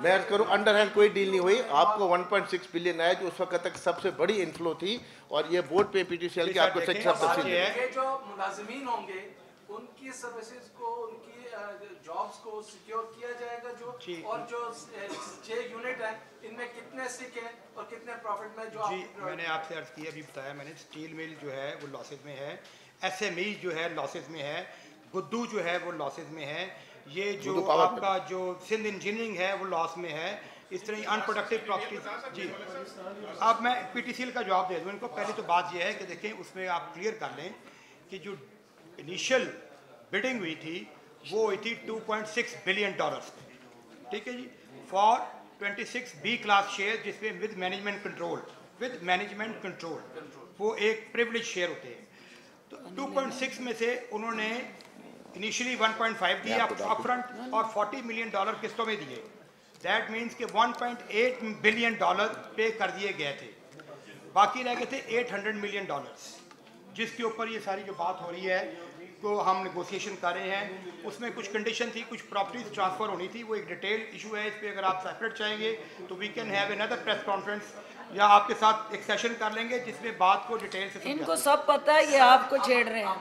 K: میں کروں انڈر ہینڈ کوئی ڈیل نہیں ہوئی۔ آپ کو
B: 1.6 بلین آئے جو اس وقت تک سب سے بڑی انفلو تھی اور یہ بورڈ پہ پی ٹی سی ایل کی جی آپ کو تفصیل ہے۔
K: جو ملازمین ہوں گے ان کی سروسز کو ان کی جابز کو سیکیور کیا جائے گا جو جی۔ اور جو چھ یونٹ ہیں ان میں کتنے سکھ ہیں اور کتنے پروفٹ میں جو جی میں نے آپ
C: سے عرض کیا ابھی بتایا میں نے سٹیل مل جو ہے وہ لاسز میں ہے ایس ایم ای جو ہے لاسز میں ہے گدو جو ہے وہ لاسز میں ہے یہ جو آپ کا جو سندھ انجینئرنگ ہے وہ لاس میں ہے اس طرح ان پروڈکٹیو پراپرٹیز جی۔
E: اب میں
C: پی ٹی سی ایل کا جواب دے دوں۔ ان کو پہلے تو بات یہ ہے کہ دیکھیں اس میں آپ کلیئر کر لیں کہ جو انیشیل بڈنگ ہوئی تھی وہ ہوئی تھی 2.6 بلین ڈالرز ٹھیک ہے جی؟ فار 26 بی کلاس شیئر جس میں with management control with management control وہ ایک پریولیج شیئر ہوتے ہیں۔ تو 2.6 میں سے انہوں نے انیشلی 1.5 دیا اپ فرنٹ اور 40 ملین ڈالر قسطوں میں دیے؟ دیٹ مینس کہ 1.8 بلین ڈالر پے کر دیے گئے تھے۔ باقی رہ گئے تھے 800 ملین ڈالرز جس کے اوپر یہ ساری جو بات ہو رہی ہے کو ہم نیگوسیشن کر رہے ہیں۔ اس میں کچھ کنڈیشن تھی کچھ پراپٹیز ٹرانسفر ہونی تھی۔ وہ ایک ڈیٹیل ایشو ہے اس پہ اگر آپ سیپریٹ چاہیں گے تو we can have another press conference یا آپ کے ساتھ ایک سیشن کر لیں گے جس میں بات کو ڈیٹیل سے ان کو
A: سب پتا ہے یہ آپ کو چھیڑ رہے ہیں۔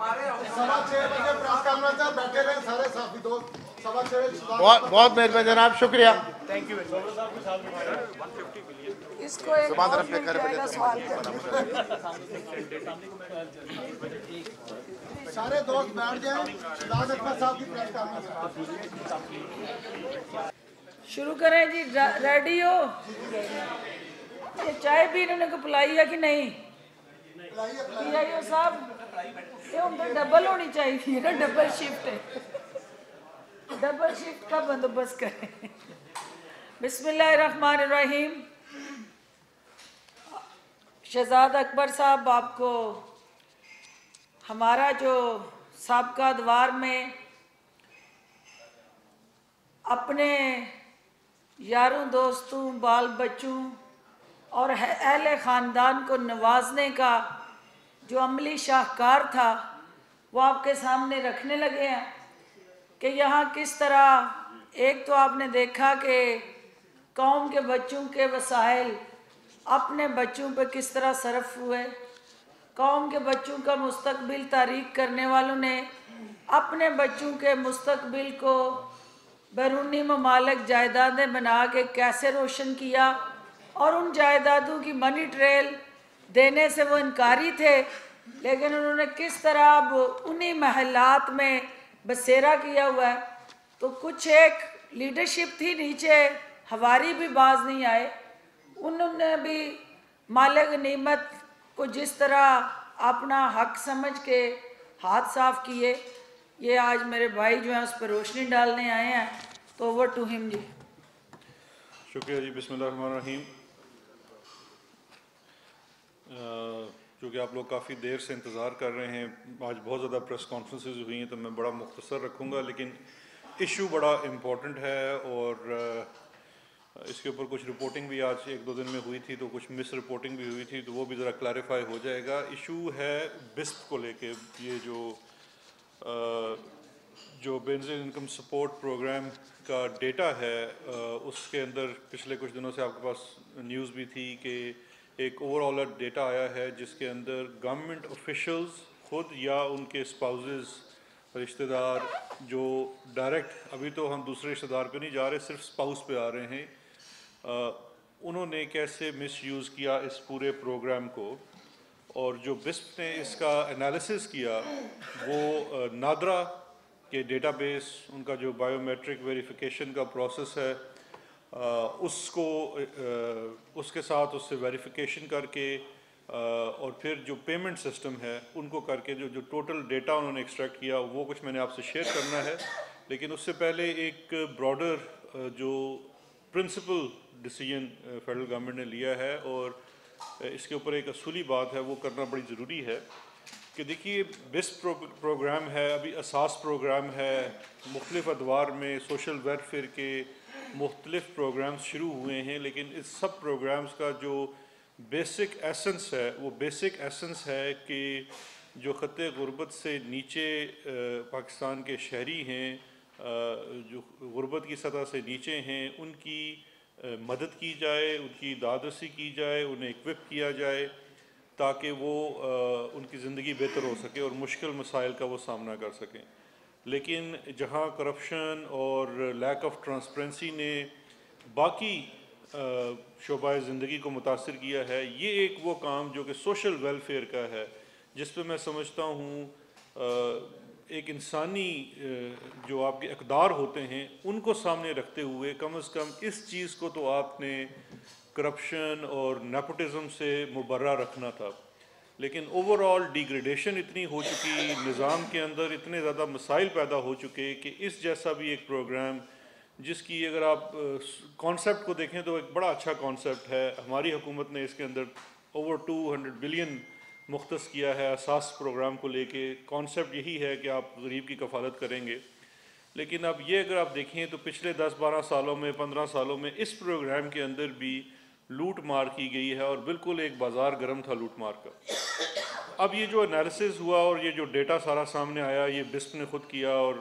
L: بہت مہربان جناب
B: شکریہ۔ تھینک یو
A: اس کو ایک سوال کر
L: سارے دوست بیٹھ جائیں شہزاد اکبر صاحب کی پریس کانفرنس
A: شروع کریں جی ریڈی ہو جی، جی، جی۔ یہ چائے بھی انہوں نے کو پلائی ہے کی نہیں؟
L: پلائی
A: ہے صاحب یہ اندر ڈبل ہونی چاہیے تھی نا ڈبل شفٹ ہے۔ ڈبل شفٹ کا بندوبست کریں۔ بسم اللہ الرحمن الرحیم۔ شہزاد اکبر صاحب آپ کو ہمارا جو سابقہ دوار میں اپنے یاروں دوستوں، بال بچوں اور اہل خاندان کو نوازنے کا جو عملی شاہکار تھا، وہ آپ کے سامنے رکھنے لگے ہیں کہ یہاں کس طرح ایک تو آپ نے دیکھا کہ قوم کے بچوں کے وسائل اپنے بچوں پہ کس طرح صرف ہوئے۔ قوم کے بچوں کا مستقبل تاریخ کرنے والوں نے اپنے بچوں کے مستقبل کو بیرونی ممالک جائیدادیں بنا کے کیسے روشن کیا اور ان جائیدادوں کی منی ٹریل دینے سے وہ انکاری تھے، لیکن انہوں نے کس طرح اب انہی محلات میں بسیرا کیا ہوا ہے؟ تو کچھ ایک لیڈرشپ تھی نیچے، ہواری بھی باز نہیں آئے۔ انہوں نے بھی مالک نعمت کو جس طرح اپنا حق سمجھ کے ہاتھ صاف کیے، یہ آج میرے بھائی جو ہیں اس پہ روشنی ڈالنے آئے ہیں، تو اوور ٹو ہم جی۔
M: شکریہ جی بسم اللہ الرحمن الرحیم۔ چونکہ آپ لوگ کافی دیر سے انتظار کر رہے ہیں، آج بہت زیادہ پریس کانفرنسز ہوئی ہیں، تو میں بڑا مختصر رکھوں گا، لیکن ایشو بڑا امپورٹنٹ ہے اور اس کے اوپر کچھ رپورٹنگ بھی آج ایک دو دن میں ہوئی تھی تو کچھ مس رپورٹنگ بھی ہوئی تھی تو وہ بھی ذرا کلیریفائی ہو جائے گا۔ ایشو ہے بسپ کو لے کے، یہ جو جو بینزل انکم سپورٹ پروگرام کا ڈیٹا ہے اس کے اندر پچھلے کچھ دنوں سے آپ کے پاس نیوز بھی تھی کہ ایک اوور آل ڈیٹا آیا ہے، جس کے اندر گورنمنٹ آفیشلز خود یا ان کے اسپاؤزز رشتہ دار جو ڈائریکٹ ابھی تو ہم دوسرے رشتہ دار پہ نہیں جا رہے، صرف اسپاؤس پہ آ رہے ہیں۔ انہوں نے کیسے مس یوز کیا اس پورے پروگرام کو، اور جو بسپ نے اس کا انالیسس کیا، وہ نادرا کے ڈیٹا بیس ان کا جو بائیو میٹرک ویریفیکیشن کا پروسیس ہے اس کو اس کے ساتھ اس سے ویریفیکیشن کر کے اور پھر جو پیمنٹ سسٹم ہے، ان کو کر کے جو جو ٹوٹل ڈیٹا انہوں نے ایکسٹریکٹ کیا، وہ کچھ میں نے آپ سے شیئر کرنا ہے۔ لیکن اس سے پہلے ایک براڈر جو پرنسپل ڈسیجن فیڈرل گورنمنٹ نے لیا ہے اور uh, اس کے اوپر ایک اصولی بات ہے، وہ کرنا بڑی ضروری ہے کہ دیکھیے بیسٹ پروگرام ہے، ابھی اساس پروگرام ہے، مختلف ادوار میں سوشل ویلفیئر کے مختلف پروگرامز شروع ہوئے ہیں، لیکن اس سب پروگرامز کا جو بیسک ایسنس ہے، وہ بیسک ایسنس ہے کہ جو خط غربت سے نیچے uh, پاکستان کے شہری ہیں uh, جو غربت کی سطح سے نیچے ہیں، ان کی مدد کی جائے، ان کی دادرسی کی جائے، انہیں اکوپ کیا جائے تاکہ وہ ان کی زندگی بہتر ہو سکے اور مشکل مسائل کا وہ سامنا کر سکیں۔ لیکن جہاں کرپشن اور لیک آف ٹرانسپرنسی نے باقی شعبۂ زندگی کو متاثر کیا ہے، یہ ایک وہ کام جو کہ سوشل ویلفیئر کا ہے، جس پہ میں سمجھتا ہوں ایک انسانی جو آپ کے اقدار ہوتے ہیں، ان کو سامنے رکھتے ہوئے کم از کم اس چیز کو تو آپ نے کرپشن اور نیپوٹزم سے مبرہ رکھنا تھا۔ لیکن اوور آل ڈیگریڈیشن اتنی ہو چکی، نظام کے اندر اتنے زیادہ مسائل پیدا ہو چکے کہ اس جیسا بھی ایک پروگرام جس کی اگر آپ کانسیپٹ کو دیکھیں تو ایک بڑا اچھا کانسیپٹ ہے۔ ہماری حکومت نے اس کے اندر اوور ٹو ہنڈریڈ بلین مختص کیا ہے، اساس پروگرام کو لے کے کانسیپٹ یہی ہے کہ آپ غریب کی کفالت کریں گے۔ لیکن اب یہ اگر آپ دیکھیں تو پچھلے دس بارہ سالوں میں، پندرہ سالوں میں اس پروگرام کے اندر بھی لوٹ مار کی گئی ہے اور بالکل ایک بازار گرم تھا لوٹ مار کا۔ اب یہ جو انالیسز ہوا اور یہ جو ڈیٹا سارا سامنے آیا، یہ بسپ نے خود کیا اور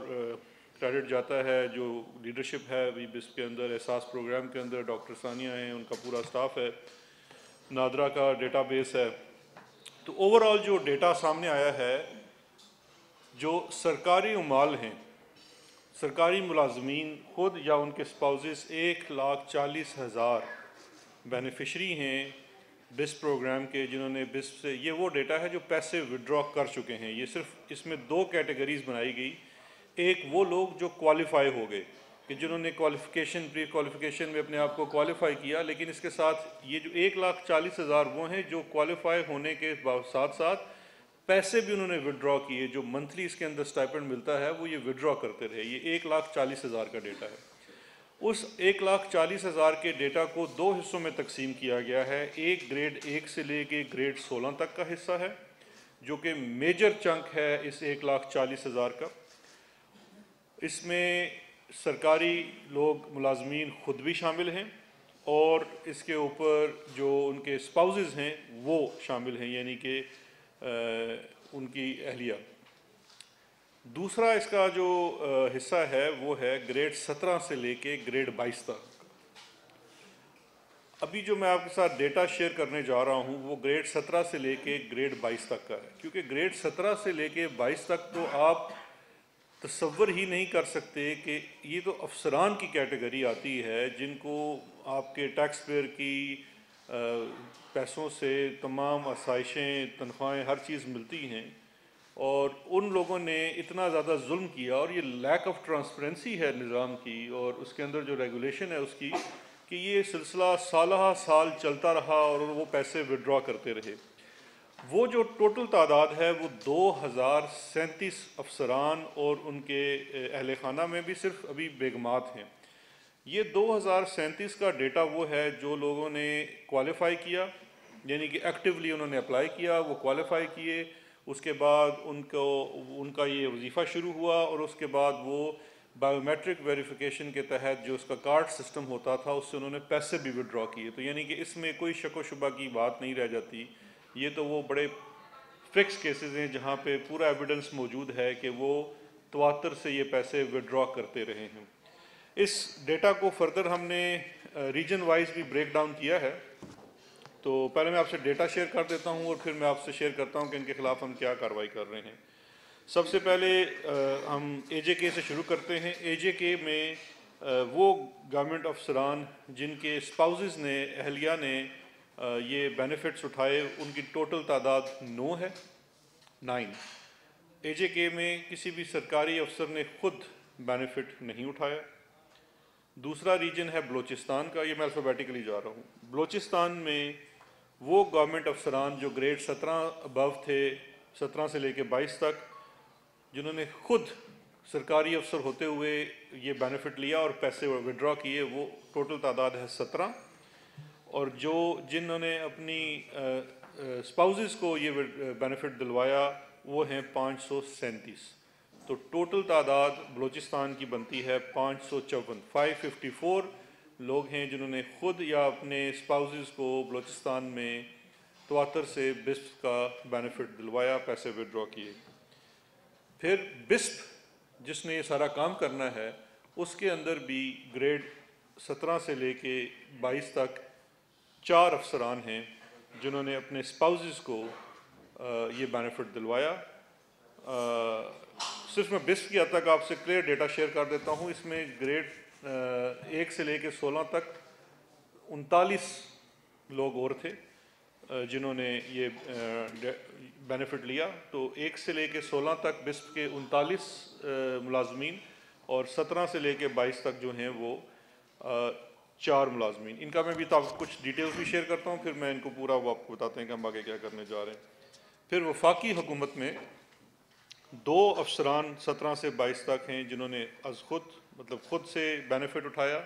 M: کریڈٹ جاتا ہے۔ جو لیڈرشپ ہے، ابھی بسپ کے اندر احساس پروگرام کے اندر، ڈاکٹر ثانیہ ہیں، ان کا پورا سٹاف ہے۔ نادرا کا ڈیٹا بیس ہے۔ تو اوور آل جو ڈیٹا سامنے آیا ہے، جو سرکاری امال ہیں، سرکاری ملازمین خود یا ان کے سپاؤزز ایک لاکھ چالیس ہزار بینیفیشری ہیں بس پروگرام کے، جنہوں نے بس سے یہ وہ ڈیٹا ہے جو پیسے وڈرا کر چکے ہیں۔ یہ صرف اس میں دو کیٹیگریز بنائی گئی۔ ایک وہ لوگ جو کوالیفائی ہو گئے۔ کہ جنہوں نے کوالیفکیشن پری کوالیفکیشن میں اپنے آپ کو کوالیفائی کیا، لیکن اس کے ساتھ یہ جو ایک لاکھ چالیس ہزار وہ ہیں جو کوالیفائی ہونے کے ساتھ ساتھ پیسے بھی انہوں نے ویڈراؤ کیے، جو منتھلی اس کے اندر سٹائپنڈ ملتا ہے، وہ یہ ویڈراؤ کرتے رہے۔ یہ ایک لاکھ چالیس ہزار کا ڈیٹا ہے۔ اس ایک لاکھ چالیس ہزار کے ڈیٹا کو دو حصوں میں تقسیم کیا گیا ہے۔ ایک گریڈ ایک سے لے کے گریڈ سولہ تک کا حصہ ہے، جو کہ میجر چنک ہے اس ایک لاکھ چالیس ہزار کا۔ اس میں سرکاری لوگ ملازمین خود بھی شامل ہیں اور اس کے اوپر جو ان کے اسپاؤزز ہیں وہ شامل ہیں یعنی کہ ان کی اہلیہ۔ دوسرا اس کا جو حصہ ہے وہ ہے گریڈ سترہ سے لے کے گریڈ بائیس تک۔ ابھی جو میں آپ کے ساتھ ڈیٹا شیئر کرنے جا رہا ہوں، وہ گریڈ سترہ سے لے کے گریڈ بائیس تک کا ہے۔ کیونکہ گریڈ سترہ سے لے کے بائیس تک تو آپ تصور ہی نہیں کر سکتے کہ یہ تو افسران کی کیٹیگری آتی ہے جن کو آپ کے ٹیکس پیئر کی پیسوں سے تمام آسائشیں، تنخواہیں، ہر چیز ملتی ہیں۔ اور ان لوگوں نے اتنا زیادہ ظلم کیا اور یہ لیک آف ٹرانسپیرنسی ہے نظام کی اور اس کے اندر جو ریگولیشن ہے اس کی کہ یہ سلسلہ سالہ سال چلتا رہا اور وہ پیسے وڈرا کرتے رہے۔ وہ جو ٹوٹل تعداد ہے وہ دو ہزار سینتیس افسران اور ان کے اہل خانہ میں بھی صرف ابھی بیگمات ہیں۔ یہ دو ہزار سینتیس کا ڈیٹا وہ ہے جو لوگوں نے کوالیفائی کیا یعنی کہ ایکٹیولی انہوں نے اپلائی کیا، وہ کوالیفائی کیے۔ اس کے بعد ان کو، ان کا یہ وظیفہ شروع ہوا اور اس کے بعد وہ بایو میٹرک ویریفیکیشن کے تحت جو اس کا کارڈ سسٹم ہوتا تھا، اس سے انہوں نے پیسے بھی وڈرا کیے۔ تو یعنی کہ اس میں کوئی شک و شبہ کی بات نہیں رہ جاتی۔ یہ تو وہ بڑے فکس کیسز ہیں جہاں پہ پورا ایویڈنس موجود ہے کہ وہ تواتر سے یہ پیسے وڈرا کرتے رہے ہیں۔ اس ڈیٹا کو فردر ہم نے ریجن وائز بھی بریک ڈاؤن کیا ہے۔ تو پہلے میں آپ سے ڈیٹا شیئر کر دیتا ہوں اور پھر میں آپ سے شیئر کرتا ہوں کہ ان کے خلاف ہم کیا کاروائی کر رہے ہیں۔ سب سے پہلے ہم اے جے کے سے شروع کرتے ہیں۔ اے جے کے میں وہ گورنمنٹ افسران جن کے اسپاؤزز نے، اہلیہ نے یہ بینیفٹس اٹھائے، ان کی ٹوٹل تعداد نو ہے نائن اے جے کے میں کسی بھی سرکاری افسر نے خود بینیفٹ نہیں اٹھایا۔ دوسرا ریجن ہے بلوچستان کا، یہ میں الفابیٹیکلی جا رہا ہوں۔ بلوچستان میں وہ گورنمنٹ افسران جو گریڈ سترہ ابو تھے، سترہ سے لے کے بائیس تک، جنہوں نے خود سرکاری افسر ہوتے ہوئے یہ بینیفٹ لیا اور پیسے وڈرا کیے، وہ ٹوٹل تعداد ہے سترہ۔ اور جو جنہوں نے اپنی اسپاؤزز کو یہ بینیفٹ دلوایا، وہ ہیں پانچ سو سینتیس۔ تو ٹوٹل تعداد بلوچستان کی بنتی ہے پانچ سو چون۔ فائیو ففٹی فور لوگ ہیں جنہوں نے خود یا اپنے اسپاؤزز کو بلوچستان میں تواتر سے بسپ کا بینیفٹ دلوایا، پیسے وڈرا کیے۔ پھر بسپ، جس نے یہ سارا کام کرنا ہے، اس کے اندر بھی گریڈ سترہ سے لے کے بائیس تک چار افسران ہیں جنہوں نے اپنے اسپاؤزز کو یہ بینیفٹ دلوایا۔ صرف میں بسپ کی حد تک آپ سے کلیئر ڈیٹا شیئر کر دیتا ہوں۔ اس میں گریڈ ایک سے لے کے سولہ تک انتالیس لوگ اور تھے جنہوں نے یہ بینیفٹ لیا۔ تو ایک سے لے کے سولہ تک بسپ کے انتالیس ملازمین اور سترہ سے لے کے بائیس تک جو ہیں وہ چار ملازمین۔ ان کا میں بھی کچھ ڈیٹیلز بھی شیئر کرتا ہوں، پھر میں ان کو پورا وہ آپ کو بتاتے ہیں کہ ہم آگے کیا کرنے جا رہے ہیں۔ پھر وفاقی حکومت میں دو افسران سترہ سے بائیس تک ہیں جنہوں نے از خود مطلب خود سے بینیفٹ اٹھایا،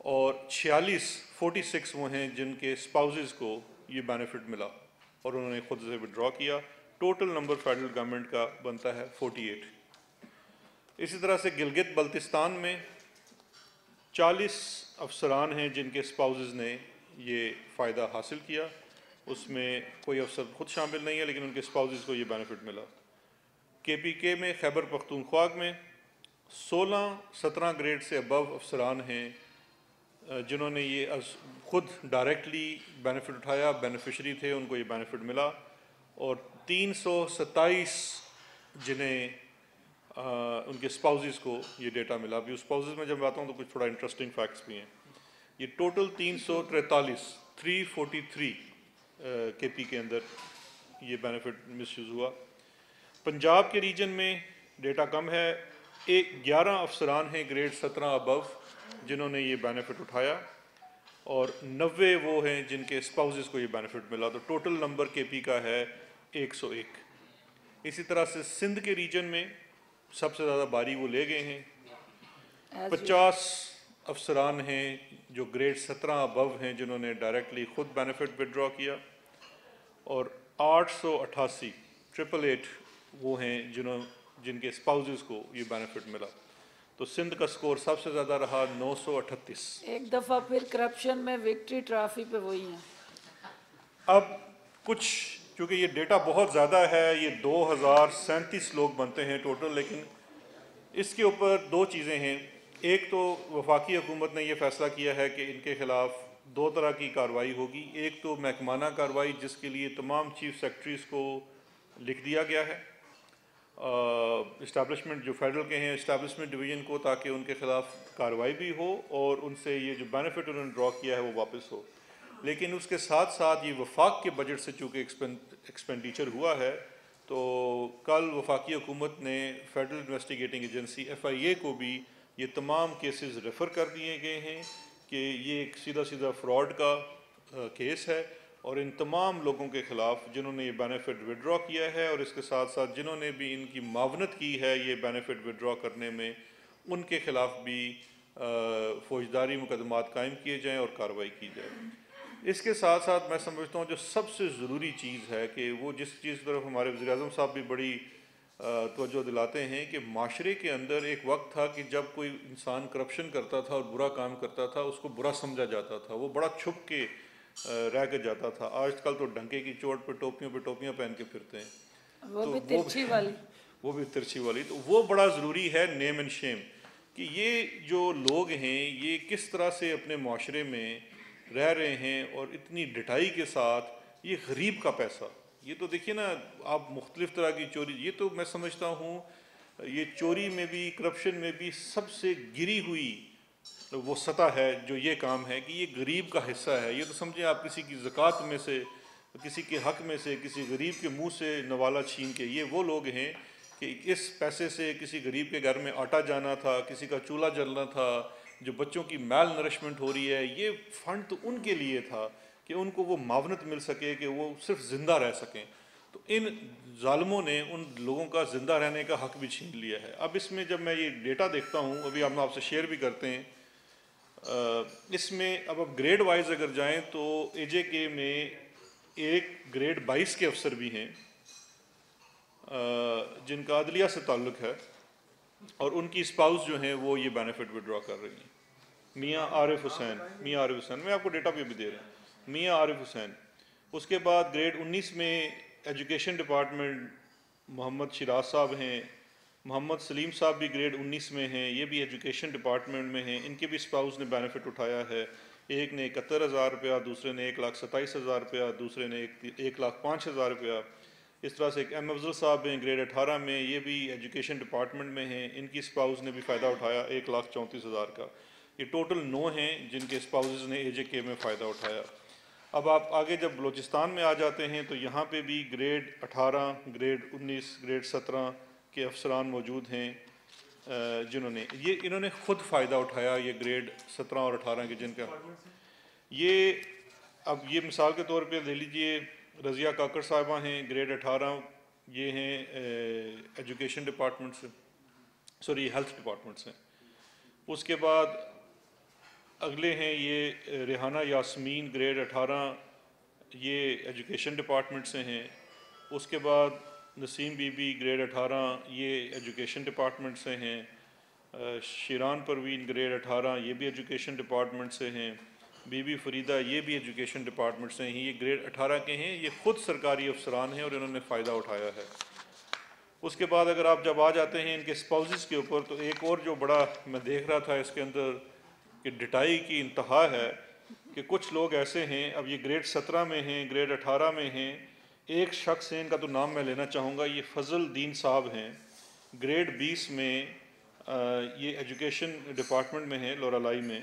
M: اور چھیالیس فورٹی سکس وہ ہیں جن کے اسپاؤزز کو یہ بینیفٹ ملا اور انہوں نے خود سے وڈرا کیا۔ ٹوٹل نمبر فیڈرل گورنمنٹ کا بنتا ہے فورٹی ایٹ اسی طرح سے گلگت بلتستان میں چالیس افسران ہیں جن کے اسپاؤزز نے یہ فائدہ حاصل کیا۔ اس میں کوئی افسر خود شامل نہیں ہے، لیکن ان کے اسپاؤزز کو یہ بینیفٹ ملا۔ کے پی کے میں، خیبر پختونخواگ میں، سولہ سترہ گریڈ سے ابو افسران ہیں جنہوں نے یہ خود ڈائریکٹلی بینیفٹ اٹھایا بینیفیشری تھے، ان کو یہ بینیفٹ ملا۔ اور تین سو ستائیس جنہیں ان کے اسپاؤزز کو یہ ڈیٹا ملا۔ ابھی اسپاؤزز میں جب آتا ہوں تو کچھ تھوڑا انٹرسٹنگ فیکٹس بھی ہیں۔ یہ ٹوٹل تین سو ترتالیس three forty three K P K اندر یہ بینیفٹ مس یوز ہوا۔ پنجاب کے ریجن میں ڈیٹا کم ہے۔ ایک گیارہ افسران ہیں گریڈ سترہ ابو جنہوں نے یہ بینیفٹ اٹھایا۔ اور نوے وہ ہیں جن کے اسپاؤزز کو یہ بینیفٹ ملا۔ تو ٹوٹل نمبر کے پی کا ہے ایک سو ایک۔ اسی طرح سے سندھ کے ریجن میں سب سے زیادہ باری وہ لے گئے ہیں۔
A: پچاس
M: افسران ہیں جو گریڈ سترہ ابو ہیں جنہوں نے ڈائریکٹلی خود بینیفٹ وڈرا کیا اور آٹھ سو اٹھاسی ٹرپل ایٹ وہ ہیں جنہوں جن کے اسپاؤزز کو یہ بینیفٹ ملا۔ تو کیونکہ یہ ڈیٹا بہت زیادہ ہے، یہ دو ہزار سینتیس لوگ بنتے ہیں ٹوٹل، لیکن اس کے اوپر دو چیزیں ہیں۔ ایک تو وفاقی حکومت نے یہ فیصلہ کیا ہے کہ ان کے خلاف دو طرح کی کارروائی ہوگی۔ ایک تو محکمانہ کارروائی جس کے لیے تمام چیف سیکٹریز کو لکھ دیا گیا ہے۔ اسٹیبلشمنٹ جو فیڈرل کے ہیں اسٹیبلشمنٹ ڈویژن کو تاکہ ان کے خلاف کارروائی بھی ہو اور ان سے یہ جو بینیفٹ انہوں نے ڈرا کیا ہے وہ واپس ہو۔ لیکن اس کے ساتھ ساتھ یہ وفاق کے بجٹ سے چونکہ ایکسپینڈیچر ہوا ہے، تو کل وفاقی حکومت نے federal investigating agency F I A کو بھی یہ تمام کیسز ریفر کر دیے گئے ہیں کہ یہ ایک سیدھا سیدھا فراڈ کا کیس ہے اور ان تمام لوگوں کے خلاف جنہوں نے یہ بینیفٹ وڈرا کیا ہے اور اس کے ساتھ ساتھ جنہوں نے بھی ان کی معاونت کی ہے یہ بینیفٹ وڈرا کرنے میں، ان کے خلاف بھی فوجداری مقدمات قائم کیے جائیں اور کارروائی کی جائے۔ اس کے ساتھ ساتھ میں سمجھتا ہوں جو سب سے ضروری چیز ہے کہ وہ جس چیز کی طرف ہمارے وزیر اعظم صاحب بھی بڑی توجہ دلاتے ہیں کہ معاشرے کے اندر ایک وقت تھا کہ جب کوئی انسان کرپشن کرتا تھا اور برا کام کرتا تھا اس کو برا سمجھا جاتا تھا وہ بڑا چھپ کے رہ کے جاتا تھا۔ آج کل تو ڈھنکے کی چوٹ پہ ٹوپیوں پہ ٹوپیاں پہن کے پھرتے ہیں۔
A: وہ بھی ترچی والی۔
M: وہ بھی ترچی والی۔ تو وہ بڑا ضروری ہے نیم اینڈ شیم کہ یہ جو لوگ ہیں یہ کس طرح سے اپنے معاشرے میں رہ رہے ہیں اور اتنی ڈٹائی کے ساتھ یہ غریب کا پیسہ۔ یہ تو دیکھیے نا، آپ مختلف طرح کی چوری، یہ تو میں سمجھتا ہوں، یہ چوری میں بھی کرپشن میں بھی سب سے گری ہوئی وہ سطح ہے جو یہ کام ہے کہ یہ غریب کا حصہ ہے۔ یہ تو سمجھیں آپ کسی کی زکوٰۃ میں سے، کسی کے حق میں سے، کسی غریب کے منہ سے نوالا چھین کے۔ یہ وہ لوگ ہیں کہ اس پیسے سے کسی غریب کے گھر میں آٹا جانا تھا، کسی کا چولہا جلنا تھا جو بچوں کی میل نرشمنٹ ہو رہی ہے، یہ فنڈ تو ان کے لیے تھا کہ ان کو وہ معاونت مل سکے، کہ وہ صرف زندہ رہ سکیں۔ تو ان ظالموں نے ان لوگوں کا زندہ رہنے کا حق بھی چھین لیا ہے۔ اب اس میں جب میں یہ ڈیٹا دیکھتا ہوں، ابھی ہم آپ سے شیئر بھی کرتے ہیں اس میں اب اب گریڈ وائز اگر جائیں تو اے جے کے میں ایک گریڈ بائیس کے افسر بھی ہیں جن کا عدلیہ سے تعلق ہے اور ان کی اسپاؤس جو ہیں وہ یہ بینیفٹ وڈرا کر رہی ہیں۔ میاں عارف حسین، میاں عارف حسین، میں آپ کو ڈیٹا پہ بھی دے رہا ہوں۔ میاں عارف حسین۔ اس کے بعد گریڈ انیس میں ایجوکیشن ڈپارٹمنٹ محمد شراز صاحب ہیں۔ محمد سلیم صاحب بھی گریڈ انیس میں ہیں، یہ بھی ایجوکیشن ڈپارٹمنٹ میں ہیں۔ ان کے بھی اسپاؤز نے بینیفٹ اٹھایا ہے۔ ایک نے اکہتر ہزار روپیہ، دوسرے نے ایک لاکھ ستائیس ہزار روپیہ، دوسرے نے ایک لاکھ پانچ ہزار روپیہ۔ اس طرح سے ایک ایم افضل صاحب ہیں گریڈ اٹھارہ میں، یہ بھی ایجوکیشن ڈپارٹمنٹ میں ہیں۔ ان کی اسپاؤز نے بھی فائدہ اٹھایا ایک لاکھ چونتیس ہزار کا۔ کہ ٹوٹل نو ہیں جن کے اسپاؤزز نے اے جے کے میں فائدہ اٹھایا۔ اب آپ آگے جب بلوچستان میں آ جاتے ہیں تو یہاں پہ بھی گریڈ اٹھارہ، گریڈ انیس، گریڈ سترہ کے افسران موجود ہیں جنہوں نے یہ انہوں نے خود فائدہ اٹھایا، یہ گریڈ سترہ اور اٹھارہ کے جن کا۔ یہ اب یہ مثال کے طور پہ لے لیجیے، رضیہ کاکر صاحبہ ہیں، گریڈ اٹھارہ، یہ ہیں ایجوکیشن ڈپارٹمنٹ سے سوری، ہیلتھ ڈپارٹمنٹ سے اس کے بعد اگلے ہیں یہ ریحانہ یاسمین گریڈ اٹھارہ، یہ ایجوکیشن ڈپارٹمنٹ سے ہیں۔ اس کے بعد نسیم بی بی گریڈ اٹھارہ، یہ ایجوکیشن ڈپارٹمنٹ سے ہیں۔ شیران پروین گریڈ اٹھارہ، یہ بھی ایجوکیشن ڈپارٹمنٹ سے ہیں۔ بی بی فریدہ، یہ بھی ایجوکیشن ڈپارٹمنٹ سے ہیں۔ یہ گریڈ اٹھارہ کے ہیں، یہ خود سرکاری افسران ہیں اور انہوں نے فائدہ اٹھایا ہے۔ اس کے بعد اگر آپ جب آ جاتے ہیں ان کے سپاؤزز کے اوپر، تو ایک اور جو بڑا میں دیکھ رہا تھا اس کے اندر کہ ڈٹائی کی انتہا ہے کہ کچھ لوگ ایسے ہیں اب یہ گریڈ سترہ میں ہیں گریڈ اٹھارہ میں ہیں ایک شخص ہیں ان کا تو نام میں لینا چاہوں گا یہ فضل دین صاحب ہیں۔ گریڈ بیس میں یہ ایجوکیشن ڈپارٹمنٹ میں ہیں لورالائی میں۔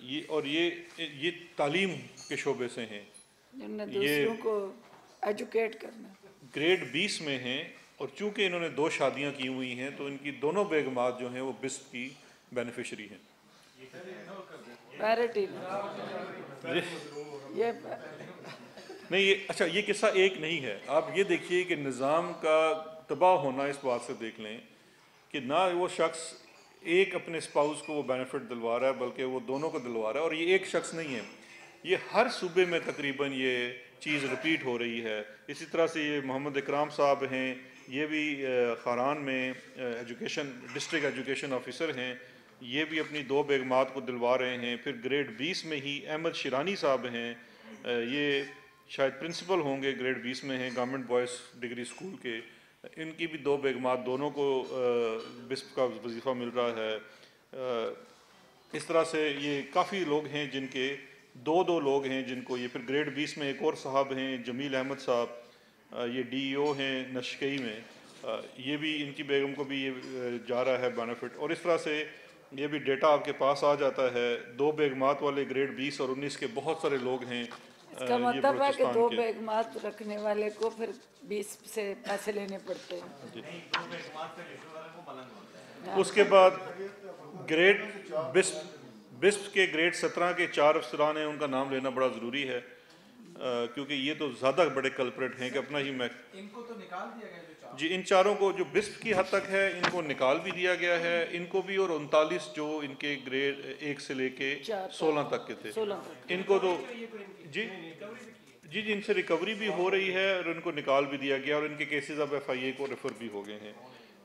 M: یہ اور یہ یہ تعلیم کے شعبے سے ہیں۔
A: یعنی یہ کو ایجوکیٹ کرنا۔
M: گریڈ بیس میں ہیں اور چونکہ انہوں نے دو شادیاں کی ہوئی ہیں تو ان کی دونوں بیگمات جو ہیں وہ بسپ کی بینیفیشری ہیں۔ نہیں یہ اچھا یہ قصہ ایک نہیں ہے۔ آپ یہ دیکھیے کہ نظام کا تباہ ہونا اس بات سے دیکھ لیں کہ نہ وہ شخص ایک اپنے اسپاؤس کو وہ بینیفٹ دلوا رہا ہے بلکہ وہ دونوں کو دلوا رہا ہے اور یہ ایک شخص نہیں ہے۔ یہ ہر صوبے میں تقریباً یہ چیز رپیٹ ہو رہی ہے۔ اسی طرح سے یہ محمد اکرام صاحب ہیں یہ بھی خاران میں ایجوکیشن ڈسٹرکٹ ایجوکیشن آفیسر ہیں۔ یہ بھی اپنی دو بیگمات کو دلوا رہے ہیں، پھر گریڈ بیس میں ہی احمد شیرانی صاحب ہیں۔ یہ شاید پرنسپل ہوں گے گریڈ بیس میں ہیں، گورنمنٹ بوائز ڈگری اسکول کے۔ ان کی بھی دو بیگمات، دونوں کو بسپ کا وظیفہ مل رہا ہے۔ اس طرح سے یہ کافی لوگ ہیں جن کے، دو دو لوگ ہیں جن کو یہ پھر گریڈ بیس میں ایک اور صاحب ہیں، جمیل احمد صاحب۔ یہ ڈی ای او ہیں نشکئی میں۔ یہ بھی ان کی بیگم کو بھی یہ جا رہا ہے بینیفٹ۔ اور اس طرح سے یہ بھی ڈیٹا آپ کے پاس آ جاتا ہے۔ دو بیگمات والے گریڈ بیس اور انیس کے بہت سارے لوگ ہیں۔
A: اس کا مطلب ہے کہ دو کے۔ بیگمات رکھنے والے کو پھر بیس سے پیسے لینے پڑتے ہیں۔ اس کے بعد
J: گریڈ بسپ
M: بسپ کے گریڈ سترہ کے چار افسران ہیں ان کا نام لینا بڑا ضروری ہے۔ کیونکہ یہ تو زیادہ بڑے کلپریٹ ہیں کہ اپنا ہی میں
K: ان کو تو نکال دیا گیا۔ جی
M: ان چاروں کو جو بسپ کی حد تک ہے ان کو نکال بھی دیا گیا ہے۔ ان کو بھی اور انتالیس جو ان کے گریڈ ایک سے لے کے سولہ تک کے تھے۔ ان کو تو
G: جی۔
M: جی جی ان سے ریکوری بھی ہو رہی ہے اور ان کو نکال بھی دیا گیا اور ان کے کیسز اب ایف آئی اے کو ریفر بھی ہو گئے ہیں۔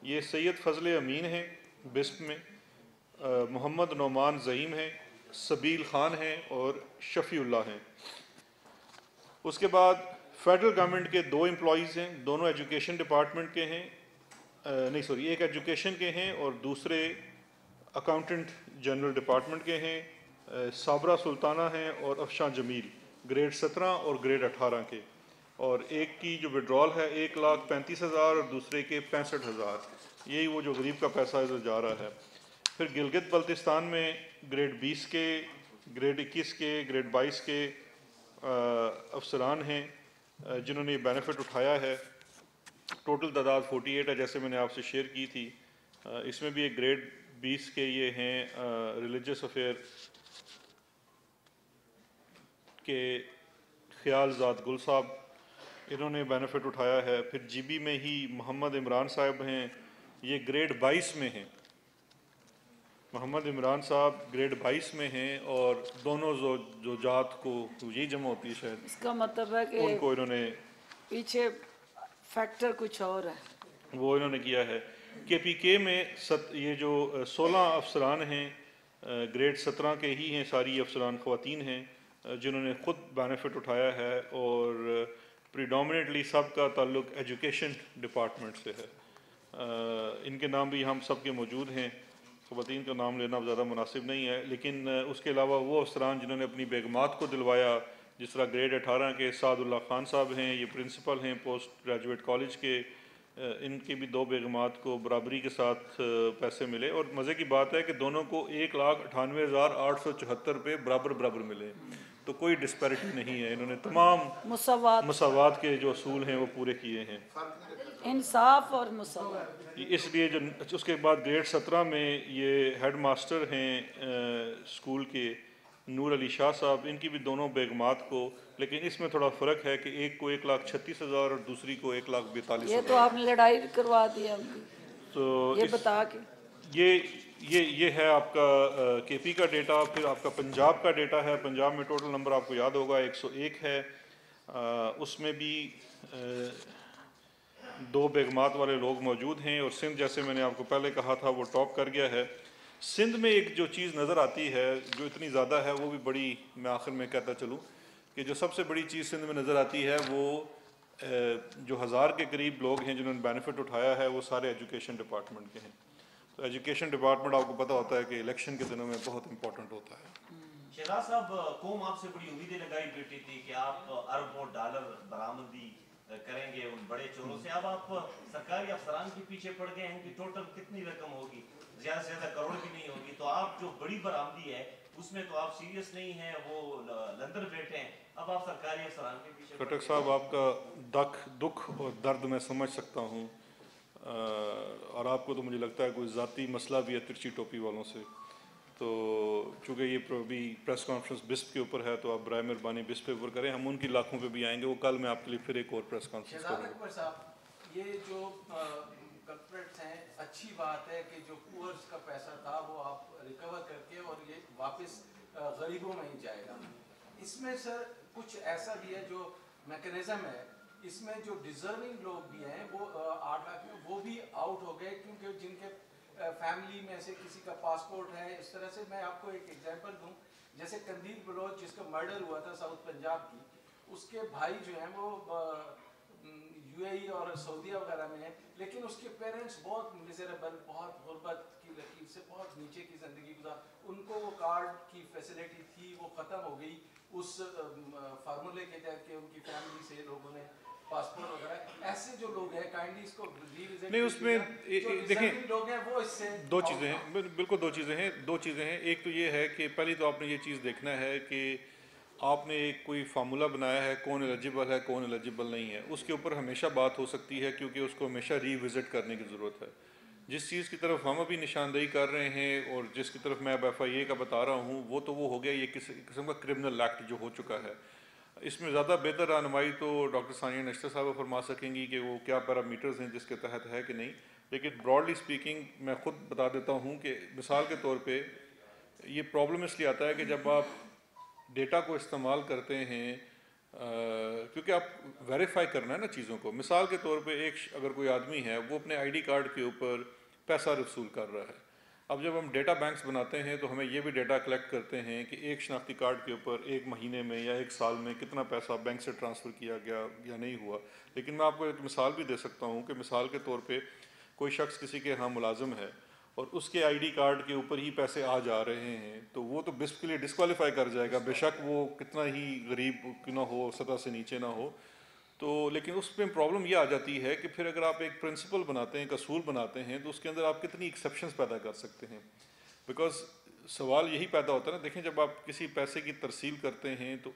M: یہ سید فضل امین ہیں بسپ میں۔ محمد نعمان زعیم ہیں سبیل خان ہیں اور شفیع اللہ ہیں۔ اس کے بعد فیڈرل گورنمنٹ کے دو امپلائیز ہیں، دونوں ایجوکیشن ڈپارٹمنٹ کے ہیں نہیں سوری ایک ایجوکیشن کے ہیں اور دوسرے اکاؤنٹنٹ جنرل ڈپارٹمنٹ کے ہیں۔ صابرہ سلطانہ ہیں اور افشاں جمیل گریڈ سترہ اور گریڈ اٹھارہ کے۔ اور ایک کی جو وڈرال ہے، ایک لاکھ پینتیس ہزار اور دوسرے کے پینسٹھ ہزار۔ یہی وہ جو غریب کا پیسہ ادھر جا رہا ہے۔ پھر گلگت بلتستان میں گریڈ بیس کے گریڈ اکیس کے گریڈ بائیس کے افسران ہیں۔ جنہوں نے یہ بینیفٹ اٹھایا ہے ٹوٹل تعداد فورٹی ایٹ ہے، جیسے میں نے آپ سے شیئر کی تھی۔ اس میں بھی ایک گریڈ بیس کے یہ ہیں ریلیجس افیئر کے خیال زاد گل صاحب۔ انہوں نے بینیفٹ اٹھایا ہے۔ پھر جی بی میں ہی محمد عمران صاحب ہیں۔ یہ گریڈ بائیس میں ہیں۔ محمد عمران صاحب گریڈ بائیس میں ہیں اور دونوں جو جات کو یہی جمع ہوتی ہے شاید
A: اس کا مطلب ہے کہ ان کو
M: انہوں نے
A: پیچھے فیکٹر کچھ اور ہے۔
M: وہ انہوں نے کیا ہے۔ کے پی کے میں ست یہ جو سولہ افسران ہیں گریڈ سترہ کے ہی ہیں ساری افسران خواتین ہیں جنہوں نے خود بینیفٹ اٹھایا ہے اور پریڈومنیٹلی سب کا تعلق ایجوکیشن ڈپارٹمنٹ سے ہے۔ ان کے نام بھی ہم سب کے موجود ہیں۔ خواتین کا نام لینا زیادہ مناسب نہیں ہے لیکن اس کے علاوہ وہ افسران جنہوں نے اپنی بیگمات کو دلوایا جس طرح گریڈ اٹھارہ کے سعد اللہ خان صاحب ہیں یہ پرنسپل ہیں پوسٹ گریجویٹ کالج کے ان کی بھی دو بیگمات کو برابری کے ساتھ پیسے ملے۔ اور مزے کی بات ہے کہ دونوں کو ایک لاکھ اٹھانوے ہزار آٹھ سو چوہتر روپے برابر برابر ملے۔ تو کوئی ڈسپیرٹی نہیں ہے۔ انہوں نے تمام
A: مساوات۔
M: مساوات کے جو اصول ہیں وہ پورے کیے ہیں۔
A: انصاف اور مساوات
J: اس
M: لیے جو اس کے بعد گریڈ سترہ میں یہ ہیڈ ماسٹر ہیں اسکول کے نور علی شاہ صاحب ان کی بھی دونوں بیگمات کو لیکن اس میں تھوڑا فرق ہے کہ ایک کو ایک لاکھ چھتیس ہزار اور دوسری کو ایک لاکھ بیتالیس یہ تو آپ
A: نے لڑائی کروا دی
M: تو یہ
A: بتا کے۔
M: یہ یہ یہ ہے آپ کا کے پی کا ڈیٹا پھر آپ کا پنجاب کا ڈیٹا ہے۔ پنجاب میں ٹوٹل نمبر آپ کو یاد ہوگا ایک سو ایک ہے۔ اس میں بھی دو بیگمات والے لوگ موجود ہیں اور سندھ جیسے میں نے آپ کو پہلے کہا تھا وہ ٹاپ کر گیا ہے۔ سندھ میں ایک جو چیز نظر آتی ہے جو اتنی زیادہ ہے وہ بھی بڑی میں آخر میں کہتا چلوں کہ جو سب سے بڑی چیز سندھ میں نظر آتی ہے وہ جو ہزار کے قریب لوگ ہیں جنہوں نے بینیفٹ اٹھایا ہے وہ سارے ایجوکیشن ڈپارٹمنٹ کے ہیں۔ تو ایجوکیشن ڈپارٹمنٹ آپ کو پتہ ہوتا ہے کہ الیکشن کے دنوں میں بہت امپورٹنٹ ہوتا ہے۔
N: شہزاد صاحب، قوم آپ سے بڑی امیدیں لگائی بیٹھی تھی کہ آپ اربوں ڈالر برآمدی کریں گے ان بڑے چوروں سے۔ اب آپ سرکاری افسران کے پیچھے پڑ گئے ہیں کہ ٹوٹل کتنی رقم ہوگی؟ زیادہ سے زیادہ کروڑ بھی نہیں ہوگی۔ تو آپ جو بڑی برآمدی ہے اس میں تو آپ سیریس نہیں ہیں وہ لندن بیٹھے ہیں۔ اب آپ سرکاری افسران کے پیچھے کٹک۔ صاحب آپ
M: کا دکھ دکھ اور درد میں سمجھ سکتا ہوں۔ اور آپ کو تو مجھے لگتا ہے کوئی ذاتی مسئلہ بھی ہے ترچی ٹوپی والوں سے۔ تو چونکہ یہ بھی پریس کانفرنس بسپ کے اوپر ہے تو آپ برائے مہربانی بسپ اوپر کریں ہم ان کی لاکھوں پہ بھی آئیں گے وہ کل میں آپ کے لیے پھر ایک اور پریس کانفرنس شہزاد
K: اکبر صاحب یہ جو کلپریٹس ہیں اچھی بات ہے کہ جو پورس کا پیسہ تھا وہ آپ ریکور کر کے اور یہ واپس غریبوں میں ہی جائے گا۔ اس میں سر کچھ ایسا بھی ہے جو میکنزم ہے اس میں جو ڈیزرونگ لوگ بھی ہیں وہ آٹھ لاکھ میں وہ بھی آؤٹ ہو گئے کیونکہ جن کے فیملی میں سے کسی کا پاسپورٹ ہے، اس طرح سے میں آپ کو ایک ایگزامپل دوں۔ جیسے کندیل بلوچ، جس کا مرڈر ہوا تھا ساؤتھ پنجاب کی، اس کے بھائی جو ہیں وہ یو اے ای اور سعودیہ وغیرہ میں ہیں۔ لیکن اس کے پیرنٹس بہت مزیربل بہت غربت کی لکیر سے بہت نیچے کی زندگی گزار۔ ان کو وہ کارڈ کی فیسلٹی تھی، وہ ختم ہو گئی۔ اس فارمولے کے تحت کہ ان کی فیملی سے لوگوں نے نہیں اس میں دیکھیں دو چیزیں
M: ہیں۔ بالکل دو چیزیں ہیں۔ دو چیزیں ہیں۔ ایک تو یہ ہے کہ پہلی تو آپ نے یہ چیز دیکھنا ہے کہ آپ نے ایک کوئی فارمولا بنایا ہے کون الیجیبل ہے کون الیجیبل نہیں ہے۔ اس کے اوپر ہمیشہ بات ہو سکتی ہے کیونکہ اس کو ہمیشہ ری وزٹ کرنے کی ضرورت ہے۔ جس چیز کی طرف ہم ابھی نشاندہی کر رہے ہیں اور جس کی طرف میں اب ایف آئی اے کا بتا رہا ہوں وہ تو وہ ہو گیا یہ قسم کا کرمنل ایکٹ جو ہو چکا ہے۔ اس میں زیادہ بہتر رہنمائی تو ڈاکٹر ثانیہ نشتر صاحبہ فرما سکیں گی کہ وہ کیا پیرامیٹرز ہیں جس کے تحت ہے کہ نہیں. لیکن براڈلی سپیکنگ میں خود بتا دیتا ہوں کہ مثال کے طور پہ یہ پرابلم اس لیے آتا ہے کہ جب آپ ڈیٹا کو استعمال کرتے ہیں کیونکہ آپ ویریفائی کرنا ہے نا چیزوں کو. مثال کے طور پہ ایک اگر کوئی آدمی ہے، وہ اپنے آئی ڈی کارڈ کے اوپر پیسہ رسول کر رہا ہے۔ اب جب ہم ڈیٹا بینکس بناتے ہیں تو ہمیں یہ بھی ڈیٹا کلیکٹ کرتے ہیں کہ ایک شناختی کارڈ کے اوپر ایک مہینے میں یا ایک سال میں کتنا پیسہ بینک سے ٹرانسفر کیا گیا یا نہیں ہوا۔ لیکن میں آپ کو ایک مثال بھی دے سکتا ہوں کہ مثال کے طور پہ کوئی شخص کسی کے ہاں ملازم ہے اور اس کے آئی ڈی کارڈ کے اوپر ہی پیسے آ جا رہے ہیں تو وہ تو بس کے لیے ڈسکوالیفائی کر جائے گا۔ بے شک وہ کتنا ہی غریب نہ ہو، سطح سے نیچے نہ ہو۔ تو لیکن اس میں پرابلم یہ آ جاتی ہے کہ پھر اگر آپ ایک پرنسپل بناتے ہیں، ایک اصول بناتے ہیں، تو اس کے اندر آپ کتنی ایکسیپشنز پیدا کر سکتے ہیں۔ بیکاز سوال یہی پیدا ہوتا ہے نا، دیکھیں جب آپ کسی پیسے کی ترسیل کرتے ہیں تو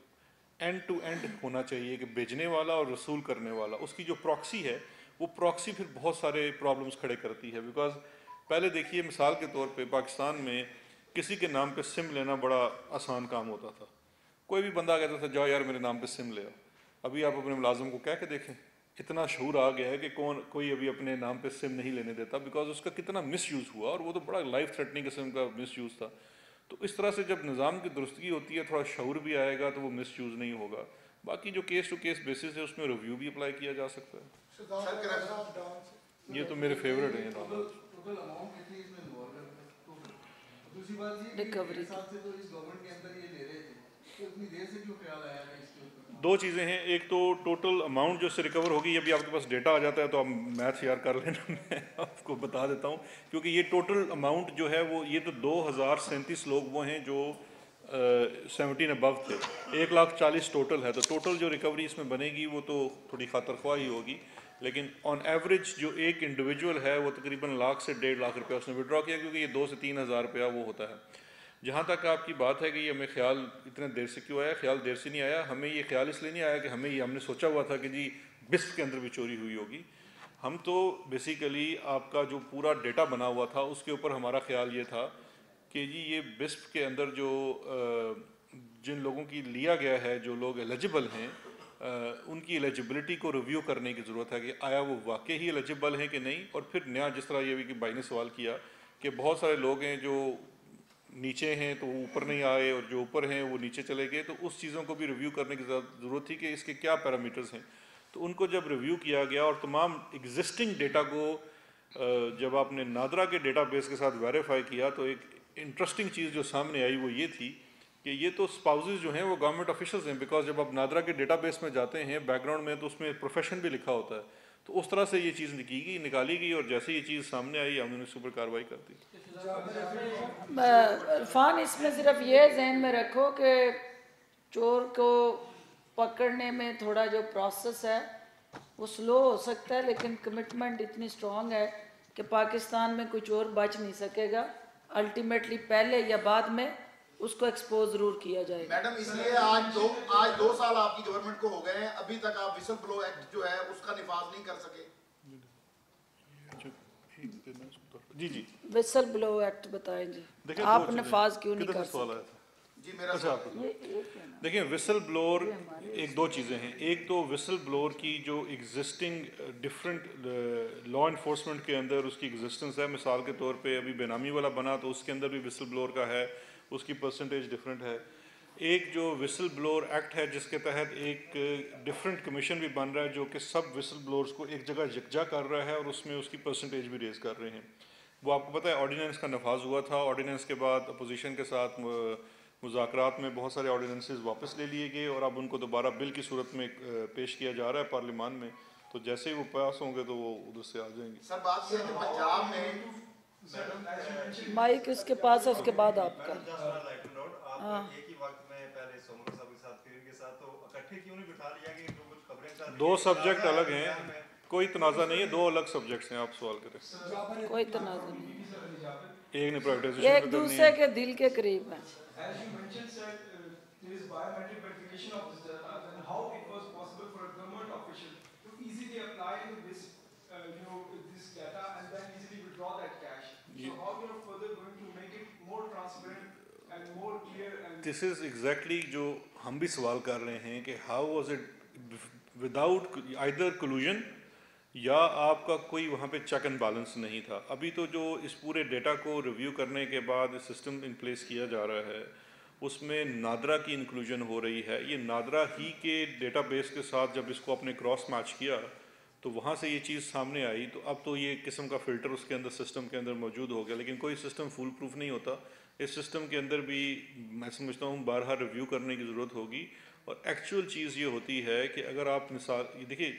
M: اینڈ ٹو اینڈ ہونا چاہیے کہ بیچنے والا اور رسول کرنے والا۔ اس کی جو پراکسی ہے، وہ پراکسی پھر بہت سارے پرابلمز کھڑے کرتی ہے۔ بیکاز پہلے دیکھیے مثال کے طور پہ پاکستان میں کسی کے نام پہ سم لینا بڑا آسان کام ہوتا تھا۔ کوئی بھی بندہ کہتا تھا، جاؤ یار میرے نام پہ سم لے آؤ۔ ابھی آپ اپنے ملازم کو کہہ کے دیکھیں اتنا شعور آ گیا ہے کہ کون کوئی ابھی اپنے نام پہ سم نہیں لینے دیتا بیکاز اس کا کتنا مس یوز ہوا اور وہ تو بڑا لائف تھریٹنگ قسم کا مس یوز تھا۔ تو اس طرح سے جب نظام کی درستگی ہوتی ہے تھوڑا شعور بھی آئے گا تو وہ مس یوز نہیں ہوگا۔ باقی جو کیس ٹو کیس بیسس ہے اس میں ریویو بھی اپلائی کیا جا سکتا ہے۔
J: یہ تو میرے فیوریٹ ہیں ریکوری
M: دو چیزیں ہیں۔ ایک تو ٹوٹل اماؤنٹ جو اس سے ریکور ہوگی، یہ بھی آپ کے پاس ڈیٹا آ جاتا ہے تو آپ میتھ یار کر لینا۔ میں آپ کو بتا دیتا ہوں۔ کیونکہ یہ ٹوٹل اماؤنٹ جو ہے وہ، یہ تو دو ہزار سینتیس لوگ وہ ہیں جو سیونٹین ابو تھے۔ ایک لاکھ چالیس ٹوٹل ہے۔ تو ٹوٹل جو ریکوری اس میں بنے گی، وہ تو تھوڑی خاطر خواہ ہی ہوگی۔ لیکن آن ایوریج جو ایک انڈیویجول ہے، وہ تقریباً لاکھ سے ڈیڑھ لاکھ روپیہ اس نے وڈرا کیا، کیونکہ یہ دو سے تین ہزار روپیہ وہ ہوتا ہے۔ جہاں تک آپ کی بات ہے کہ یہ ہمیں خیال اتنے دیر سے کیوں آیا؟ خیال دیر سے نہیں آیا۔ ہمیں یہ خیال اس لیے نہیں آیا کہ ہمیں یہ ہم نے سوچا ہوا تھا کہ جی بسک کے اندر بھی چوری ہوئی ہوگی۔ ہم تو بیسیکلی آپ کا جو پورا ڈیٹا بنا ہوا تھا، اس کے اوپر ہمارا خیال یہ تھا کہ جی یہ بسپ کے اندر جو جن لوگوں کی لیا گیا ہے، جو لوگ ایلیجبل ہیں ان کی ایلیجبلٹی کو ریویو کرنے کی ضرورت ہے کہ آیا وہ واقعی ہی ایلیجبل ہیں کہ نہیں؟ اور پھر نیا جس طرح یہ بھی کہ بھائی نے سوال کیا کہ بہت سارے لوگ ہیں جو نیچے ہیں تو وہ اوپر نہیں آئے اور جو اوپر ہیں وہ نیچے چلے گئے، تو اس چیزوں کو بھی ریویو کرنے کی ضرورت تھی کہ اس کے کیا پیرامیٹرز ہیں۔ تو ان کو جب ریویو کیا گیا اور تمام ایگزسٹنگ ڈیٹا کو جب آپ نے نادرا کے ڈیٹا بیس کے ساتھ ویریفائی کیا تو ایک انٹرسٹنگ چیز جو سامنے آئی وہ یہ تھی کہ یہ تو اسپاؤزز جو ہیں وہ گورنمنٹ آفیشلز ہیں بیکاز جب آپ نادرا کے ڈیٹا بیس میں جاتے ہیں بیک گراؤنڈ میں تو اس میں پروفیشن بھی لکھا ہوتا ہے۔ تو اس طرح سے یہ چیز نکی گئی، نکالی گئی اور جیسے یہ چیز سامنے آئی، ہم نے اس اوپر کاروائی کر دی۔
A: عرفان، اس میں صرف یہ ذہن میں رکھو کہ چور کو پکڑنے میں تھوڑا جو پروسیس ہے، وہ سلو ہو سکتا ہے، لیکن کمٹمنٹ اتنی سٹرونگ ہے کہ پاکستان میں کوئی چور بچ نہیں سکے گا۔ الٹیمیٹلی پہلے یا بعد میں اس کو ایکسپوز ضرور کیا جائے گا۔
L: میڈم اس لیے آج دو آج دو سال آپ کی گورنمنٹ کو ہو گئے ہیں ابھی تک آپ وسل بلو ایکٹ جو ہے اس کا نفاذ نہیں کر سکے۔
M: جی جی۔
A: وسل بلو ایکٹ بتائیں جی۔
M: آپ نفاذ کیوں نہیں کر سکتے
L: جی، اچھا،
A: دیکھیں
M: وسل بلور ایک دو چیزیں ہیں۔ ایک تو وسل بلور کی جو ایگزسٹنگ ڈیفرنٹ لا انفورسمنٹ کے اندر اس کی ایگزسٹنس ہے۔ مثال کے طور پہ ابھی بینامی والا بنا تو اس کے اندر بھی وسل بلور کا ہے۔ اس کی پرسنٹیج ڈیفرنٹ ہے۔ ایک جو وسل بلور ایکٹ ہے، جس کے تحت ایک ڈیفرنٹ کمیشن بھی بن رہا ہے، جو کہ سب وسل بلورز کو ایک جگہ یکجا کر رہا ہے اور اس میں اس کی پرسنٹیج بھی ریز کر رہے ہیں۔ وہ آپ کو پتہ ہے آرڈیننس کا نفاذ ہوا تھا۔ آرڈیننس کے بعد اپوزیشن کے ساتھ مذاکرات میں بہت سارے آرڈیننسز واپس لے لیے گئے اور اب ان کو دوبارہ بل کی صورت میں پیش کیا جا رہا ہے پارلیمان میں۔ تو جیسے ہی وہ پاس ہوں گے تو وہ ادھر سے آ جائیں گے۔
L: سر، بات سے پنجاب میں
O: مائک اس کے پاس ہے اس کے بعد آپ
A: کا۔
H: ہاں۔ ایک ہی وقت میں پہلے سومر صاحب کے ساتھ کریم کے ساتھ تو اکٹھے کیوں نہیں بٹھا لیا کہ جو کچھ خبریں چل رہی دو سبجیکٹ الگ ہیں۔
M: کوئی تنازع نہیں ہے دو الگ سبجیکٹس ہیں آپ سوال کریں۔
O: کوئی تنازع نہیں۔
M: ایک نے پرائیویٹائزیشن ایک دوسرے
A: کے دل کے قریب ہیں۔
M: دس از ایگزیکٹلی جو ہم بھی سوال کر رہے ہیں کہ how was it without either collusion یا آپ کا کوئی وہاں پہ چیک اینڈ بیلنس نہیں تھا؟ ابھی تو جو اس پورے ڈیٹا کو ریویو کرنے کے بعد سسٹم ان پلیس کیا جا رہا ہے، اس میں نادرا کی انکلوژن ہو رہی ہے۔ یہ نادرا ہی کے ڈیٹا بیس کے ساتھ جب اس کو اپنے کراس میچ کیا، تو وہاں سے یہ چیز سامنے آئی۔ تو اب تو یہ قسم کا فلٹر اس کے اندر سسٹم کے اندر موجود ہو گیا، لیکن کوئی سسٹم فول پروف نہیں ہوتا۔ اس سسٹم کے اندر بھی میں سمجھتا ہوں بارہا ریویو کرنے کی ضرورت ہوگی اور ایکچوئل چیز یہ ہوتی ہے کہ اگر آپ مثال یہ دیکھیے،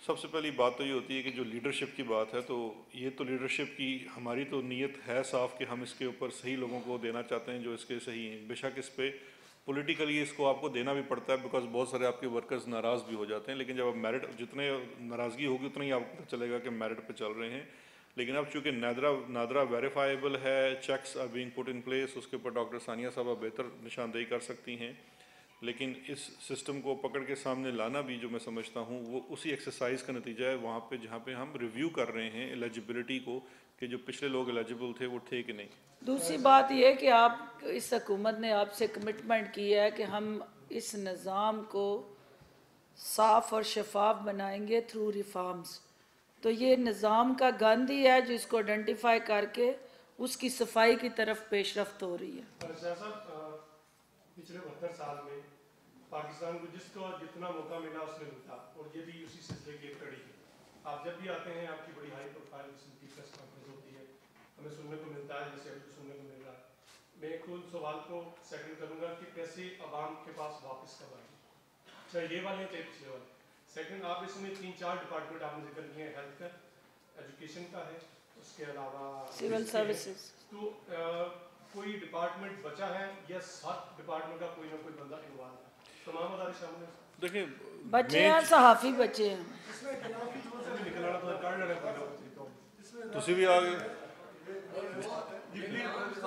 M: سب سے پہلی بات تو یہ ہوتی ہے کہ جو لیڈرشپ کی بات ہے تو یہ تو لیڈرشپ کی ہماری تو نیت ہے صاف کہ ہم اس کے اوپر صحیح لوگوں کو دینا چاہتے ہیں جو اس کے صحیح ہیں۔ بے شک اس پہ پولیٹیکلی اس کو آپ کو دینا بھی پڑتا ہے بیکاز بہت سارے آپ کے ورکرز ناراض بھی ہو جاتے ہیں، لیکن جب آپ میرٹ جتنے ناراضگی ہوگی اتنا ہی آپ کو پتہ چلے گا کہ میرٹ پہ چل رہے ہیں۔ لیکن اب چونکہ نادرا نادرا ویریفائیبل ہے checks are being put in place اس کے اوپر ڈاکٹر ثانیہ صاحبہ بہتر نشاندہی کر سکتی ہیں۔ لیکن اس سسٹم کو پکڑ کے سامنے لانا بھی جو میں سمجھتا ہوں، وہ اسی ایکسرسائز کا نتیجہ ہے، وہاں پہ جہاں پہ ہم ریویو کر رہے ہیں ایلیجبلٹی کو، کہ جو پچھلے لوگ ایلیجبل تھے وہ تھے کہ نہیں۔
A: دوسری بات یہ کہ آپ، اس حکومت نے آپ سے کمٹمنٹ کی ہے کہ ہم اس نظام کو صاف اور شفاف بنائیں گے تھرو ریفارمز تو یہ نظام کا گند ہی ہے جو اس کو آئیڈینٹیفائی کر کے اس کی صفائی کی طرف پیش رفت ہو رہی ہے۔
P: پچھلے بہتر سال میں پاکستان کو جس کو جتنا موقع ملا اس نے لوٹا اور یہ بھی اسی سلسلے کی کڑی ہے۔ آپ جب بھی آتے ہیں، آپ کی بڑی ہائی پروفائل قسم کی پریس کانفرنس ہوتی ہے۔ ہمیں سننے کو ملتا ہے، جیسے ابھی سننے کو مل رہا ہے۔ میں ایک سوال کو سیکنڈ کروں گا کہ پیسے عوام کے پاس واپس کب آئیں گے اچھا یہ والے چاہے پچھلے والے سیکنڈ آپ اس میں تین چار ڈپارٹمنٹ آپ نے ذکر کیے ہیں ہیلتھ کا ایجوکیشن کا ہے اس کے علاوہ سول سروسز تو کوئی ڈپارٹمنٹ بچا ہے یا سات ڈپارٹمنٹ کا کوئی نہ کوئی بندہ انوالو ہے؟ تمام ادارے شامل ہیں.
M: دیکھیں بچے ہیں
A: صحافی بچے ہیں۔
P: اس میں نکلنا تو کر لینا کوئی تسی بھی آگے۔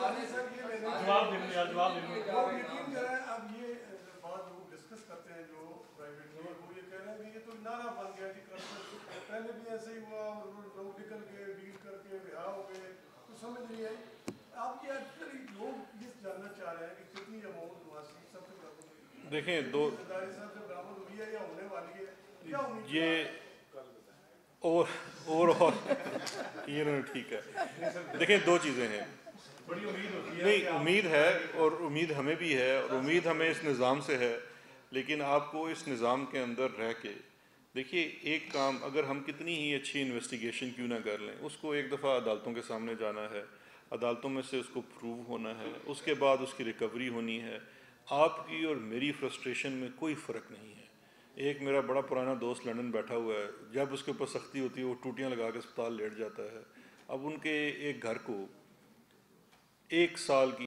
P: جواب یا جواب کریں اب یہ بات لوگ ڈسکس کرتے ہیں جو پرائیویٹ لوگ وہ یہ کہہ رہے ہیں کہ یہ تو نعرہ بن گیا کرپشن پہلے بھی ایسے ہی ہوا اور لوگ نکل کے ڈیل کر کے رہا ہو گئے تو سمجھ نہیں آئی۔ آپ یہ ایکچولی لوگ یہ جاننا چاہ رہے ہیں کہ کتنی اماؤنٹ ہوا سی سب سے
M: دیکھیں دو
P: ہوئی ہے یا ہونے والی ہے؟ کیا امید یہ
M: اور اور اور یہ انہوں نے ٹھیک ہے۔ دیکھیں دو چیزیں ہیں۔
P: بڑی امید ہوتی ہے نہیں امید
M: ہے اور امید ہمیں بھی ہے اور امید ہمیں اس نظام سے ہے لیکن آپ کو اس نظام کے اندر رہ کے دیکھیے، ایک کام اگر ہم کتنی ہی اچھی انویسٹیگیشن کیوں نہ کر لیں، اس کو ایک دفعہ عدالتوں کے سامنے جانا ہے۔ عدالتوں میں سے اس کو پروو ہونا ہے، اس کے بعد اس کی ریکوری ہونی ہے۔ آپ کی اور میری فرسٹریشن میں کوئی فرق نہیں ہے۔ ایک میرا بڑا پرانا دوست لندن بیٹھا ہوا ہے، جب اس کے اوپر سختی ہوتی ہے، وہ ٹوٹیاں لگا کے اسپتال لیٹ جاتا ہے۔ اب ان کے ایک گھر کو ایک سال کی